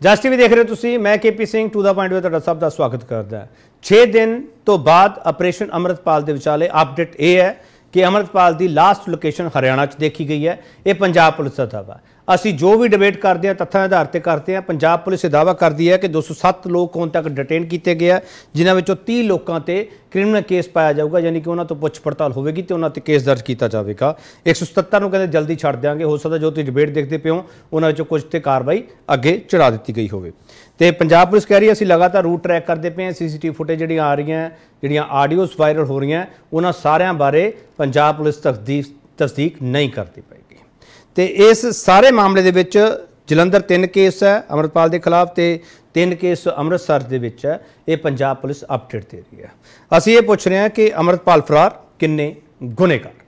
Just ਵੀ ਦੇਖ ਰਹੇ ਹੋ ਤੁਸੀਂ, ਮੈਂ KP Singh to the point ਵਿੱਚ ਤੁਹਾਡਾ ਸਭ ਦਾ ਸਵਾਗਤ ਕਰਦਾ 6 ਦਿਨ ਤੋਂ ਬਾਅਦ ਆਪਰੇਸ਼ਨ ਅਮਰਤਪਾਲ ਦੇ ਵਿਚਾਲੇ ਅਪਡੇਟ ਇਹ ਹੈ ਕਿ ਅਮਰਤਪਾਲ ਦੀ ਲਾਸਟ ਲੋਕੇਸ਼ਨ ਹਰਿਆਣਾ 'ਚ ਦੇਖੀ ਗਈ ਹੈ। ਇਹ ਪੰਜਾਬ ਪੁਲਿਸ ਦਾ ਦਾਅਵਾ। ਅਸੀਂ ਜੋ ਵੀ ਡਿਬੇਟ ਕਰਦੇ ਹਾਂ, ਤੱਥਾਂ ਦੇ ਆਧਾਰ ਤੇ ਕਰਦੇ ਹਾਂ। ਪੰਜਾਬ ਪੁਲਿਸ ਇਹ ਦਾਅਵਾ ਕਰਦੀ ਹੈ ਕਿ 207 ਲੋਕ ਹੁਣ ਤੱਕ ਡਿਟੇਨ ਕੀਤੇ ਗਏ ਆ, ਜਿਨ੍ਹਾਂ ਵਿੱਚੋਂ 30 ਲੋਕਾਂ ਤੇ ਕ੍ਰਿਮੀਨਲ ਕੇਸ ਪਾਇਆ ਜਾਊਗਾ, ਯਾਨੀ ਕਿ ਉਹਨਾਂ ਤੋਂ ਪੁੱਛ ਪੜਤਾਲ ਹੋਵੇਗੀ ਤੇ ਉਹਨਾਂ ਤੇ ਕੇਸ ਦਰਜ ਕੀਤਾ ਜਾਵੇਗਾ। 177 ਨੂੰ ਕਹਿੰਦੇ ਜਲਦੀ ਛੱਡ ਦਿਆਂਗੇ। ਹੋ ਸਕਦਾ ਜੋ ਤੁਸੀਂ ਡਿਬੇਟ ਦੇਖਦੇ ਪਿਓ ਉਹਨਾਂ ਵਿੱਚੋਂ ਕੁਝ ਤੇ ਕਾਰਵਾਈ ਅੱਗੇ ਚੜਾ ਦਿੱਤੀ ਗਈ ਹੋਵੇ। ਤੇ ਪੰਜਾਬ ਪੁਲਿਸ ਕਹਿ ਰਹੀ ਹੈ, ਅਸੀਂ ਲਗਾਤਾਰ ਰੂਟ ਟਰੈਕ ਕਰਦੇ ਪਏ ਹਾਂ। ਸੀਸੀਟੀਵੀ ਫੁਟੇਜ ਜਿਹੜੀਆਂ ਆ ਰਹੀਆਂ, ਜਿਹੜੀਆਂ ਆਡੀਓਜ਼ ਵਾਇਰਲ ਹੋ ਰਹੀਆਂ, ਉਹਨਾਂ ਸਾਰਿਆਂ ਬਾਰੇ ਪੰਜਾਬ ਪੁਲਿਸ ਤਸਦੀਕ ਤਸਦੀਕ ਨਹੀਂ ਕਰਦੀ ਪਏਗੀ ਤੇ ਇਸ ਸਾਰੇ ਮਾਮਲੇ ਦੇ ਵਿੱਚ ਜਲੰਧਰ ਤਿੰਨ ਕੇਸ ਹੈ ਅਮਰਪਾਲ ਦੇ ਖਿਲਾਫ ਤੇ ਤਿੰਨ ਕੇਸ ਅੰਮ੍ਰਿਤਸਰ ਦੇ ਵਿੱਚ ਹੈ। ਇਹ ਪੰਜਾਬ ਪੁਲਿਸ ਅਪਡੇਟ ਦੇ ਰਹੀ ਹੈ। ਅਸੀਂ ਇਹ ਪੁੱਛ ਰਹੇ ਹਾਂ ਕਿ ਅਮਰਪਾਲ ਫਰਾਰ ਕਿੰਨੇ ਗੁਨੇਗਾਰ?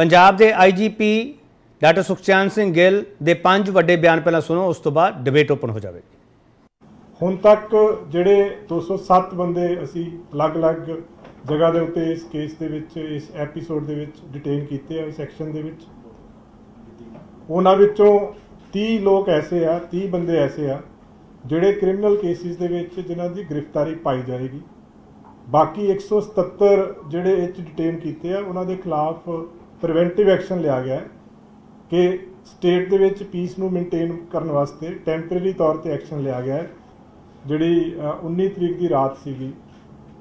ਪੰਜਾਬ ਦੇ ਆਈਜੀਪੀ ਡਾਕਟਰ ਸੁਖਚੈਨ ਸਿੰਘ ਗਿੱਲ ਦੇ ਪੰਜ ਵੱਡੇ ਬਿਆਨ ਪਹਿਲਾਂ ਸੁਣੋ, ਉਸ ਤੋਂ ਬਾਅਦ ਡਿਬੇਟ ਓਪਨ ਹੋ ਜਾਵੇਗੀ। ਹੁਣ ਤੱਕ ਜਿਹੜੇ 207 ਬੰਦੇ ਅਸੀਂ ਅਲੱਗ-ਅਲੱਗ ਜਗ੍ਹਾ ਦੇ ਉੱਤੇ ਇਸ ਕੇਸ ਦੇ ਵਿੱਚ, ਇਸ ਐਪੀਸੋਡ ਦੇ ਵਿੱਚ ਡਿਟੇਨ ਕੀਤੇ ਆ, ਇਸ ਐਕਸ਼ਨ ਦੇ ਵਿੱਚ। ਉਹਨਾਂ ਵਿੱਚੋਂ 30 ਲੋਕ ਐਸੇ ਆ 30 ਬੰਦੇ ਐਸੇ ਆ, ਜਿਹੜੇ ਕ੍ਰਿਮੀਨਲ ਕੇਸਿਸ ਦੇ ਵਿੱਚ ਜਿਨ੍ਹਾਂ ਦੀ ਗ੍ਰਿਫਤਾਰੀ ਪਾਈ ਜਾਏਗੀ। ਬਾਕੀ 177 ਜਿਹੜੇ ਇਹ 'ਚ ਡਿਟੇਨ ਕੀਤੇ ਆ, ਉਹਨਾਂ ਦੇ ਖਿਲਾਫ ਪ੍ਰੀਵੈਂਟਿਵ ਐਕਸ਼ਨ ਲਿਆ ਗਿਆ ਹੈ ਕਿ ਸਟੇਟ ਦੇ ਵਿੱਚ ਪੀਸ ਨੂੰ ਮੇਨਟੇਨ ਕਰਨ ਵਾਸਤੇ ਟੈਂਪਰੇਰੀ ਤੌਰ ਤੇ ਐਕਸ਼ਨ ਲਿਆ ਗਿਆ ਹੈ ਜਿਹੜੀ ਅ, 19 ਤਰੀਕ ਦੀ ਰਾਤ ਸੀਗੀ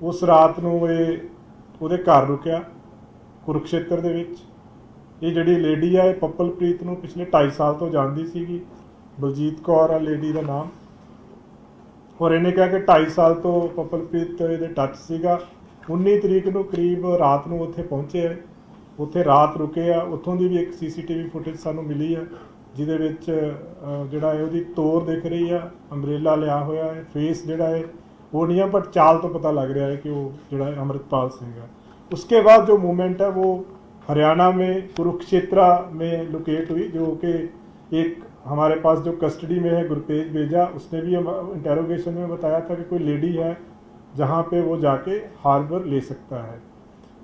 ਉਸ ਰਾਤ ਨੂੰ ਇਹ ਉਹਦੇ ਘਰ ਰੁਕਿਆ ਕੁਰਕਸ਼ੇਤਰ ਦੇ ਵਿੱਚ। ਇਹ ਜਿਹੜੀ ਲੇਡੀ ਆ ਇਹ ਪੱਪਲਪ੍ਰੀਤ ਨੂੰ ਪਿਛਲੇ 2.5 ਸਾਲ ਤੋਂ ਜਾਣਦੀ ਸੀਗੀ। ਬਲਜੀਤ ਕੌਰ ਆ ਲੇਡੀ ਦਾ ਨਾਮ। ਔਰ ਇਹਨੇ ਕਿਹਾ ਕਿ 2.5 ਸਾਲ ਤੋਂ ਪੱਪਲਪ੍ਰੀਤ ਇਹਦੇ ਟੱਚ ਸੀਗਾ। 19 ਤਰੀਕ ਨੂੰ ਕਰੀਬ ਰਾਤ ਨੂੰ ਉੱਥੇ ਪਹੁੰਚੇ ਉੱਥੇ ਰਾਤ ਰੁਕੇ ਆ ਉੱਥੋਂ ਦੀ ਵੀ ਇੱਕ ਸੀਸੀਟੀਵੀ ਫੁਟੇਜ ਸਾਨੂੰ ਮਿਲੀ ਆ ਜਿਹਦੇ ਵਿੱਚ ਅ, ਜਿਹੜਾ ਹੈ ਉਹਦੀ ਤੋਰ ਦਿਖ ਰਹੀ ਆ ਅੰਬ੍ਰੇਲਾ ਲਿਆ ਹੋਇਆ ਹੈ ਫੇਸ ਜਿਹੜਾ ਹੈ ਉਹ ਨਹੀਂ ਆ ਬਟ ਚਾਲ ਤੋਂ ਪਤਾ ਲੱਗ ਰਿਹਾ ਹੈ ਕਿ ਉਹ ਜਿਹੜਾ ਹੈ अमृतपाल सिंह है उसके बाद जो मूवमेंट है वो हरियाणा में कुरुक्षेत्रा में लोकेट हुई जो कि एक हमारे पास जो कस्टडी में है गुरपेज बेजा उसने भी इंटेरोगेशन में बताया था कि कोई लेडी है जहाँ पे वो जाके हार्बर ले सकता है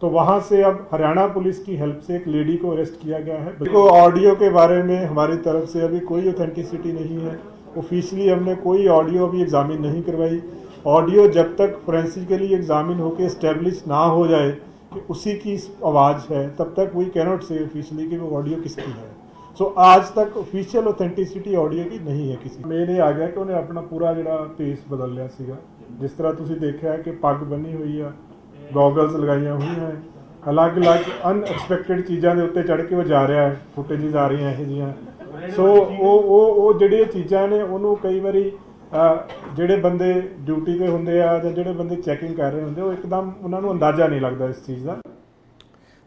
तो वहाँ से अब हरियाणा पुलिस की हेल्प से एक लेडी को अरेस्ट किया गया है। देखो ऑडियो के बारे में हमारी तरफ़ से अभी कोई ऑथेंटिसिटी नहीं है। ऑफिशियली हमने कोई ऑडियो अभी एग्जामिन नहीं करवाई। ऑडियो जब तक फोरेंसिकली एग्जामिन होकर इस्टेब्लिश ना हो जाए कि उसी की आवाज़ है तब तक वी कैनॉट से ऑफिशियली कि वो ऑडियो किसकी है। सो so, आज तक ऑफिशियल ऑथेंटिसिटी ऑडियो की नहीं है किसी। मेल ये आ गया कि उन्हें अपना पूरा जरा पेस बदल लिया जिस तरह तुम देखा है कि पग बनी हुई है। ਗੋਗਲਸ ਲਗਾਈਆਂ ਹੋਈਆਂ ਹੈ। ਅਲੱਗ-ਅਲੱਗ ਅਨਐਕਸਪੈਕਟਡ ਚੀਜ਼ਾਂ ਦੇ ਉੱਤੇ ਚੜ ਕੇ ਉਹ ਜਾ ਰਿਹਾ ਹੈ। ਫੁਟੇਜਸ ਆ ਰਹੀਆਂ ਇਹੋ ਜੀਆਂ ਸੋ ਉਹ ਉਹ ਉਹ ਜਿਹੜੀਆਂ ਚੀਜ਼ਾਂ ਨੇ, ਉਹਨੂੰ ਕਈ ਵਾਰੀ ਜਿਹੜੇ ਬੰਦੇ ਡਿਊਟੀ ਤੇ ਹੁੰਦੇ ਆ ਜਾਂ ਜਿਹੜੇ ਬੰਦੇ ਚੈਕਿੰਗ ਕਰ ਰਹੇ ਹੁੰਦੇ ਉਹ ਇੱਕਦਮ ਉਹਨਾਂ ਨੂੰ ਅੰਦਾਜ਼ਾ ਨਹੀਂ ਲੱਗਦਾ ਇਸ ਚੀਜ਼ ਦਾ।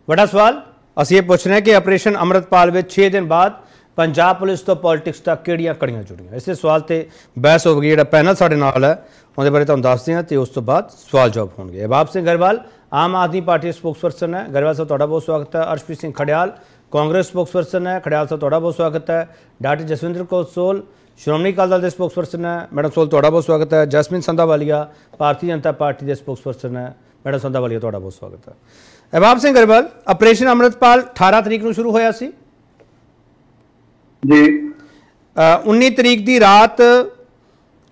ਵੱਡਾ ਸਵਾਲ, ਅਸੀਂ ਇਹ ਪੁੱਛ ਰਹੇ ਹਾਂ ਕਿ ਆਪਰੇਸ਼ਨ ਅਮਰਤਪਾਲ ਵਿੱਚ 6 ਦਿਨ ਬਾਅਦ ਪੰਜਾਬ ਪੁਲਿਸ ਤੋਂ ਪੋਲਿਟਿਕਸ ਤੱਕ ਕਿਹੜੀਆਂ ਕੜੀਆਂ ਜੁੜੀਆਂ? ਇਸੇ ਸਵਾਲ ਤੇ ਬਹਿਸ ਹੋਵੇਗੀ ਜਿਹੜਾ ਪੈਨਲ ਸਾਡੇ ਨਾਲ ਹੈ, ਉਹਦੇ ਬਾਰੇ ਤੁਹਾਨੂੰ ਦੱਸਦੇ ਹਾਂ ਤੇ ਉਸ ਤੋਂ ਬਾਅਦ ਸਵਾਲ ਜਵਾਬ ਹੋਣਗੇ। ਬਾਬ ਸਿੰਘ ਗਰਵਾਲ ਆਮ ਆਦਮੀ ਪਾਰਟੀ ਸਪੋਕਸਪਰਸਨ ਹੈ। ਗਰਵਾਲ ਸਾਹਿਬ, ਤੁਹਾਡਾ ਬਹੁਤ ਸਵਾਗਤ ਹੈ। ਅਰਸ਼ਪ੍ਰੀਤ ਸਿੰਘ ਖੜਿਆਲ, ਕਾਂਗਰਸ ਸਪੋਕਸਪਰਸਨ ਹੈ। ਖੜਿਆਲ ਸਾਹਿਬ, ਤੁਹਾਡਾ ਬਹੁਤ ਸਵਾਗਤ ਹੈ। ਡਾਕਟਰ ਜਸਵਿੰਦਰ ਕੌਰ ਸੋਲ, ਸ਼੍ਰੋਮਣੀ ਅਕਾਲੀ ਦਲ ਦੇ ਸਪੋਕਸਪਰਸਨ ਹੈ। ਮੈਡਮ ਸੋਲ, ਤੁਹਾਡਾ ਬਹੁਤ ਸਵਾਗਤ ਹੈ। ਜਸਮੀਨ ਸੰਧਾਵਾਲੀਆ, ਭਾਰਤੀ ਜਨਤਾ ਪਾਰਟੀ ਦੇ ਸਪੋਕਸਪਰਸਨ ਹੈ। ਮੈਡਮ ਸੰਧਾਵਾਲੀਆ, ਤੁਹਾਡਾ ਬਹੁਤ ਸਵਾਗਤ ਹੈ। ਅਹਿਬਾਬ ਸਿੰਘ ਗਰੇਵਾਲ ਆਪਰੇਸ਼ਨ ਅੰਮ੍ਰਿਤਪਾਲ 18 ਤਰੀਕ ਨੂੰ ਸ਼ੁਰੂ ਹੋਇਆ ਸੀ। ਜੀ। ਅ, 19 ਤਰੀਕ ਦੀ ਰਾਤ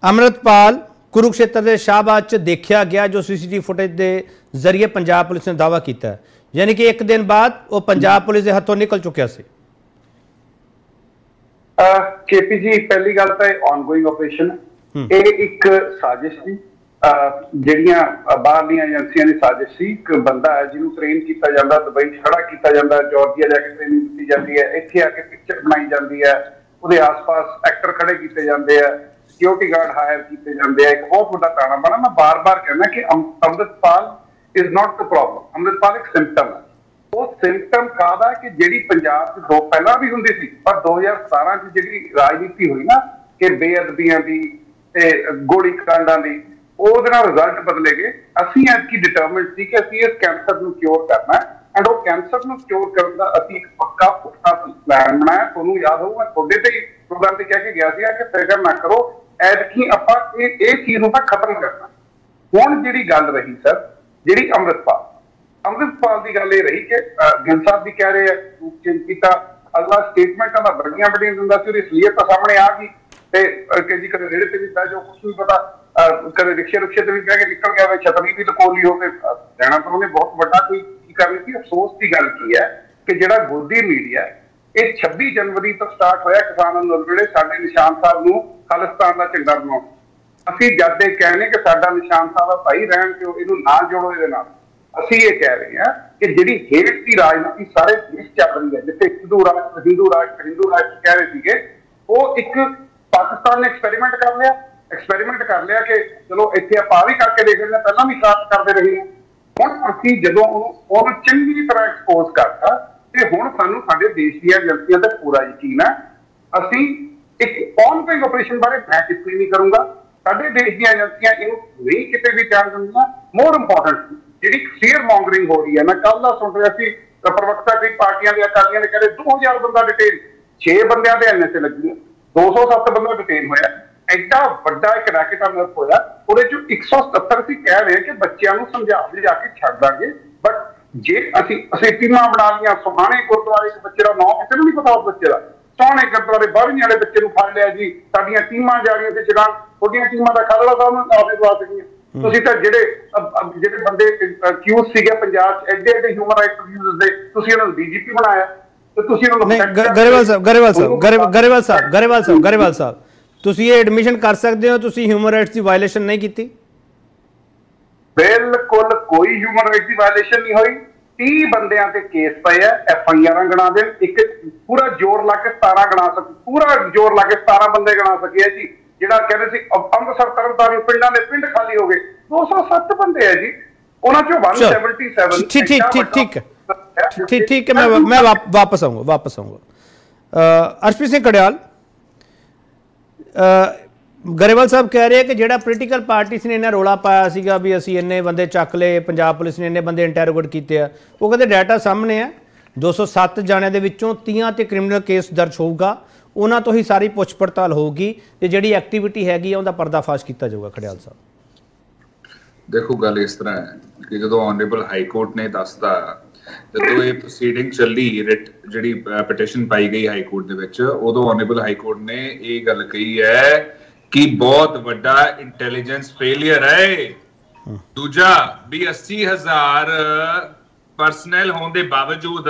ਅੰਮ੍ਰਿਤਪਾਲ ਕੁਰੂਕਸ਼ੇਤਰ ਦੇ ਸ਼ਾਹਬਾਦ ਚ ਦੇਖਿਆ ਗਿਆ ਜੋ ਸੀਸੀਟੀਵੀ ਫੁਟੇਜ ਦੇ ਜ਼ਰੀਏ ਪੰਜਾਬ ਪੁਲਿਸ ਨੇ ਦਾਅਵਾ ਕੀਤਾ। ਹੈ ਯਾਨੀ ਕਿ ਇੱਕ ਦਿਨ ਬਾਅਦ ਉਹ ਪੰਜਾਬ ਪੁਲਿਸ ਦੇ ਹੱਥੋਂ ਨਿਕਲ ਚੁੱਕਿਆ ਸੀ। ਕੇਪੀ ਜੀ ਪਹਿਲੀ ਗੱਲ ਤਾਂ ਇਹ ਆਨਗੋਇੰਗ ਆਪਰੇਸ਼ਨ ਇਹ ਇੱਕ ਸਾਜ਼ਿਸ਼ ਸੀ। ਜਿਹੜੀਆਂ ਬਾਹਰਲੀਆਂ ਏਜੰਸੀਆਂ ਦੀ ਸਾਜ਼ਿਸ਼ ਸੀ, ਇੱਕ ਬੰਦਾ ਹੈ ਜਿਹਨੂੰ ਟ੍ਰੇਨ ਕੀਤਾ ਜਾਂਦਾ, ਦੁਬਈ 'ਚ ਖੜਾ ਕੀਤਾ ਜਾਂਦਾ, ਜਾਰਜੀਆ ਜਾ ਕੇ ਟ੍ਰੇਨਿੰਗ ਦਿੱਤੀ ਜਾਂਦੀ ਹੈ, ਇੱਥੇ ਆ ਕੇ ਪਿਕਚਰ ਬਣਾਈ ਜਾਂਦੀ ਹੈ, ਉਹਦੇ ਆਸ-ਪਾਸ ਐਕਟਰ ਖੜੇ ਕੀਤੇ ਜਾਂਦੇ ਆ ਸਿਕਿਉਰਿਟੀ ਗਾਰਡ ਹਾਇਰ ਕੀਤੇ ਜਾਂਦੇ ਆ, ਇੱਕ ਬਹੁਤ ਵੱਡਾ ਤਾਣਾ ਬਣਾ, ਮੈਂ ਬਾਰ-ਬਾਰ ਕਹਿੰਦਾ ਕਿ ਅਮ- Amritpal is not the problem Amritpal ਇੱਕ ਸਿੰਪਟਮ ਹੈ। ਉਹ ਸਿੰਪਟਮ ਕਾਦਾ ਕਿ ਜਿਹੜੀ ਪੰਜਾਬ 'ਚ ਦੋ, ਪਹਿਲਾਂ ਵੀ ਹੁੰਦੀ ਸੀ, ਪਰ 2017 'ਚ ਜਿਹੜੀ ਰਾਜਨੀਤੀ ਹੋਈ ਨਾ, ਕਿ ਬੇਅਦਬੀਆਂ ਦੀ ਤੇ ਗੋਲੀ ਕਾਂਡਾਂ ਦੀ ਉਹਦੇ ਨਾਲ ਰਿਜ਼ਲਟ ਬਦਲੇ ਗਏ ਅਸੀਂ ਅੱਜ ਕੀ ਡਿਟਰਮਿਨਡ ਸੀ ਕਿ ਅਸੀਂ ਇਸ ਕੈਂਸਰ ਨੂੰ ਕਿਉਰ ਕਰਨਾ ਹੈ। ਐਂਡ ਉਹ ਕੈਂਸਰ ਨੂੰ ਕਿਉਰ ਕਰਨ ਦਾ ਅਸੀਂ ਇੱਕ ਪੱਕਾ ਪੁਖਤਾ ਪਲਾਨ ਬਣਾਇਆ। ਤੁਹਾਨੂੰ ਯਾਦ ਹੋਊਗਾ, ਤੁਹਾਡੇ ਤੇ ਪ੍ਰੋਗਰਾਮ ਤੇ ਕਹਿ ਕੇ ਗਿਆ ਸੀ ਕਿ ਫਿਕਰ ਨਾ ਕਰੋ ਐਤਕੀ ਆਪਾਂ ਇਹ ਇਹ ਚੀਜ਼ ਨੂੰ ਤਾਂ ਖਤਮ ਕਰਨਾ। ਹੁਣ ਜਿਹੜੀ ਗੱਲ ਰਹੀ, ਸਰ, ਜਿਹੜੀ ਅੰਮ੍ਰਿਤਪਾਲ। ਅੰਮ੍ਰਿਤਪਾਲ ਦੀ ਗੱਲ ਇਹ ਰਹੀ ਕਿ ਗਿਲ ਸਾਹਿਬ ਵੀ ਕਹਿ ਰਹੇ ਆ ਚੇਂਜ ਕੀਤਾ। ਅਗਲਾ ਸਟੇਟਮੈਂਟਾਂ ਦਾ ਬੜੀਆਂ ਬੜੀਆਂ ਦਿੰਦਾ ਸੀ, ਉਹਦੀ ਅਸਲੀਅਤ ਤਾਂ ਸਾਹਮਣੇ ਆ ਗਈ। ਤੇ ਕਿ ਜੀ ਕਦੇ ਰੇੜੇ ਤੇ ਵੀ ਬਹਿ ਜਾਓ ਕੁਝ ਵੀ ਪਤਾ ਕਦੇ ਰਿਕਸ਼ੇ ਰਿਕਸ਼ੇ ਤੇ ਵੀ ਬਹਿ ਕੇ ਨਿਕਲ ਗਿਆ ਵੇ ਛਤਰੀ ਵੀ ਲਕੋਲੀ ਹੋ ਕੇ ਲੈਣਾ ਤਾਂ ਉਹਨੇ ਬਹੁਤ ਵੱਡਾ ਕੋਈ ਕੀ ਕਰਨੀ ਸੀ, ਅਫਸੋਸ ਦੀ ਗੱਲ ਕੀ ਹੈ ਕਿ ਜਿਹੜਾ ਗੋਦੀ ਮੀਡੀਆ ਇਹ 26 ਜਨਵਰੀ ਤੋਂ ਸਟਾਰਟ ਹੋਇਆ ਕਿਸਾਨ ਅੰਦੋਲਨ ਵੇਲੇ, ਸਾਡੇ ਨਿਸ਼ਾਨ ਸਾਹਿਬ ਨੂੰ ਖਾਲਿਸਤਾਨ ਦਾ ਝੰਡਾ ਬਣਾਉਣਾ। ਅਸੀਂ ਜਦ ਦੇ ਕਹਿੰਦੇ ਕਿ ਸਾਡਾ ਨਿਸ਼ਾਨ ਸਾਹਿਬ ਆ, ਭਾਈ ਰਹਿਣ ਤੇ ਇਹਨੂੰ ਨਾ ਜੋੜੋ ਇਹਦੇ ਨਾਲ। ਅਸੀਂ ਇਹ ਕਹਿ ਰਹੇ ਹਾਂ ਕਿ ਜਿਹੜੀ ਹੇਠ ਦੀ ਰਾਜਨੀਤੀ ਸਾਰੇ ਦੇਸ਼ ਚੱਲ ਰਹੀ ਹੈ, ਜਿੱਥੇ ਹਿੰਦੂ ਰਾਸ਼ਟਰ ਹਿੰਦੂ ਰਾਸ਼ਟਰ ਹਿੰਦੂ ਰਾਸ਼ਟਰ ਕਹਿ ਰਹੇ ਸੀਗੇ, ਉਹ ਇੱਕ ਪਾਕਿਸਤਾਨ ਨੇ ਐਕਸਪੈਰੀਮੈਂਟ ਕਰ ਲਿਆ। ਐਕਸਪੈਰੀਮੈਂਟ ਕਰ ਲਿਆ ਕਿ ਚਲੋ ਇੱਥੇ ਆਪਾਂ ਵੀ ਕਰਕੇ ਦੇਖ ਲੈਂਦੇ ਪਹਿਲਾਂ ਵੀ ਸਾਥ ਕਰਦੇ ਰਹੇ ਹਾਂ। ਹੁਣ ਅਸੀਂ ਜਦੋਂ ਉਹਨੂੰ ਉਹਨੂੰ ਚੰਗੀ ਤਰ੍ਹਾਂ ਐਕਸਪੋਜ਼ ਕਰਤਾ, ਤੇ ਹੁਣ ਸਾਨੂੰ ਸਾਡੇ ਦੇਸ਼ ਦੀਆਂ ਏਜੰਸੀਆਂ ਤੇ ਪੂਰਾ ਯਕੀਨ ਹੈ। ਅਸੀਂ ਇੱਕ ਆਨਗੋਇੰਗ ਆਪਰੇਸ਼ਨ ਬਾਰੇ ਮੈਂ ਕਿਤੇ ਨਹੀਂ ਕਰੂੰਗਾ। ਸਾਡੇ ਦੇਸ਼ ਦੀਆਂ ਏਜੰਸੀਆਂ ਇਹਨੂੰ ਨਹੀਂ ਕਿਤੇ ਵੀ ਧਿਆਨ ਦਿੰਦੀਆਂ। ਮੋਰ ਇੰਪੋਰਟੈਂਟ ਜਿਹੜੀ ਫੀਅਰ ਮੌਂਗਰਿੰਗ ਹੋ ਰਹੀ ਹੈ, ਮੈਂ ਕੱਲ ਦਾ ਸੁਣ ਰਿਹਾ ਸੀ, ਪ੍ਰਵਕਤਾ ਕਈ ਪਾਰਟੀਆਂ ਦੇ ਅਕਾਲੀਆਂ ਨੇ ਕਹਿੰਦੇ 2000 ਬੰਦਾ ਡਿਟੇਲ 6 ਬੰਦਿਆਂ ਦੇ ਐਨਐਸਏ ਲੱਗੀਆਂ 207 ਬੰਦਾ ਡਿਟੇਨ ਹੋਇਆ। ਐਡਾ ਵੱਡਾ ਇੱਕ ਰੈਕਟ ਅਨਰਥ ਹੋਇਆ ਉਹਦੇ ਚ 177 ਸੀ ਕਹਿ ਰਹੇ ਕਿ ਬੱਚਿਆਂ ਨੂੰ ਸਮਝਾ ਜਾ ਕੇ ਛੱਡ ਦਾਂਗੇ। ਬਟ ਜੇ ਅਸੀਂ ਅਸੀਂ ਟੀਮਾਂ ਬਣਾ ਲੀਆਂ ਸੁਹਾਣੇ ਗੁਰਦੁਆਰੇ ਦੇ ਬੱਚੇ ਦਾ ਨਾਮ ਕਿਸੇ ਨੂੰ ਨਹੀਂ ਪਤਾ ਉਸ ਬੱਚੇ ਦਾ। ਸੋਹਣੇ ਗੁਰਦੁਆਰੇ ਬਾਹਰੋਂ ਵਾਲੇ ਬੱਚੇ ਨੂੰ ਫੜ ਲਿਆ ਜੀ ਸਾਡੀਆਂ ਟੀਮਾਂ ਜਾ ਰਹੀਆਂ ਸੀ ਜਗਾਂ ਤੁਹਾਡੀਆਂ ਟੀਮਾਂ ਦਾ ਖਾਲੜਾ ਸਾਹਿਬ ਨੂੰ ਆਫਿਸ ਵਾ ਸਕੀਆਂ। ਤੁਸੀਂ ਤਾਂ ਜਿਹੜੇ ਜਿਹੜੇ ਬੰਦੇ ਕਿਊਜ਼ ਸੀਗੇ ਪੰਜਾਬ 'ਚ ਐਡੇ ਐਡੇ ਹਿਊਮਨ ਰਾਈਟਸ ਅਬਿਊਜ਼ਰਸ ਦੇ ਤੁਸੀਂ ਉਹਨਾਂ ਨੂੰ ਡੀਜੀਪੀ ਬਣਾਇਆ ਤੇ ਤੁਸੀਂ ਉਹਨਾਂ ਨੂੰ ਗਰੇਵਾਲ ਸਾਹਿਬ ਗਰੇਵਾਲ ਸਾਹਿਬ ਗਰੇਵਾਲ ਸਾਹਿਬ ਗਰੇਵਾਲ ਸਾਹਿਬ ਗਰੇਵਾਲ ਸਾਹਿਬ ਤੁਸੀਂ ਇਹ ਐਡਮਿਸ਼ਨ ਕਰ ਸਕਦੇ ਹੋ ਤੁਸੀਂ ਹਿਊਮਨ ਰਾਈਟਸ ਦੀ ਵਾਇਲੇਸ਼ਨ ਨਹੀਂ ਕੀਤੀ। ਬਿਲਕੁਲ ਕੋਈ ਹਿਊਮਨ ਰਾਈਟਸ ਦੀ ਵਾਇਲੇਸ਼ਨ ਨਹੀਂ ਹੋਈ। 30 ਬੰਦਿਆਂ ਤੇ ਕੇਸ ਪਏ ਆ ਐਫ ਆਈ ਆਰਾਂ ਗਣਾ ਦੇ ਇੱਕ ਪੂਰਾ ਜ਼ੋਰ ਲਾ ਕੇ 17 ਗਣਾ ਸਕ ਪੂਰਾ ਜ਼ੋਰ ਲਾ ਕੇ 17 ਬੰਦੇ ਗਣਾ ਸਕਿਆ ਜੀ। ਜਿਹੜਾ ਕਹਿੰਦੇ ਸੀ ਅੰਮ੍ਰਿਤਸਰ ਤਰਨਤਾਰਨ ਪਿੰਡਾਂ ਦੇ ਪਿੰਡ ਖਾਲੀ ਹੋ ਗਏ। 207 ਬੰਦੇ ਆ ਜੀ। ਉਹਨਾਂ ਚੋਂ 177 ਠੀਕ ਠੀਕ ਠੀਕ ਠੀਕ ਠੀਕ ਠੀਕ ਮੈਂ ਮੈਂ ਵਾਪਸ ਆਉਂਗਾ ਵਾਪਸ ਆਉਂਗਾ ਅਰਸ਼ਪ੍ਰੀਤ ਸਿੰਘ ਕੜਿਆਲ ਗਰੇਵਾਲ ਸਾਹਿਬ ਕਹਿ ਰਹੇ ਕਿ ਜਿਹੜਾ ਪੋਲੀਟੀਕਲ ਪਾਰਟੀਸ ਨੇ ਇਹਨਾਂ ਰੋਲਾ ਪਾਇਆ ਸੀਗਾ ਵੀ ਅਸੀਂ ਇੰਨੇ ਬੰਦੇ ਚੱਕ ਲਏ, ਪੰਜਾਬ ਪੁਲਿਸ ਨੇ ਇੰਨੇ ਬੰਦੇ ਇੰਟਰੋਗੇਟ ਕੀਤੇ ਆ, ਉਹ ਕਹਿੰਦੇ ਡਾਟਾ ਸਾਹਮਣੇ ਆ। 207 ਜਾਣਿਆਂ ਦੇ ਵਿੱਚੋਂ 30 ਤੇ ਕ੍ਰਿਮੀਨਲ ਕੇਸ ਦਰਜ ਹੋਊਗਾ, ਉਹਨਾਂ ਤੋਂ ਹੀ ਸਾਰੀ ਪੁੱਛ ਪੜਤਾਲ ਹੋਊਗੀ ਤੇ ਜਿਹੜੀ ਐਕਟੀਵਿਟੀ ਹੈਗੀ ਆ ਉਹਦਾ ਪਰਦਾਫਾਸ਼ ਕੀਤਾ ਜਾਊਗਾ, ਖੜਿਆਲ ਸਾਹਿਬ। ਦੇਖੋ, ਗੱਲ ਇਸ ਤਰ੍ਹਾਂ ਹੈ ਕਿ ਜਦੋਂ ਆਨਰੇਬਲ ਹਾਈ ਕੋਰਟ ਨੇ ਦੱਸਦਾ ਜਦੋਂ ਇਹ ਪ੍ਰੋਸੀਡਿੰਗ ਚੱਲੀ ਰਿਟ ਜਿਹੜੀ ਪਟੀਸ਼ਨ ਪਾਈ ਗਈ ਹਾਈ ਕੋਰਟ ਦੇ ਵਿੱਚ ਉਦੋਂ ਆਨਰੇਬਲ ਹਾਈ ਕੋਰਟ ਨੇ ਇਹ ਗੱਲ ਕਹੀ ਹੈ ਕਿ ਬਹੁਤ ਵੱਡਾ ਇੰਟੈਲੀਜੈਂਸ ਫੇਲਿਅਰ ਹੈ। ਦੂਜਾ ਵੀ 80000 ਪਰਸਨਲ ਹੋਣ ਦੇ ਬਾਵਜੂਦ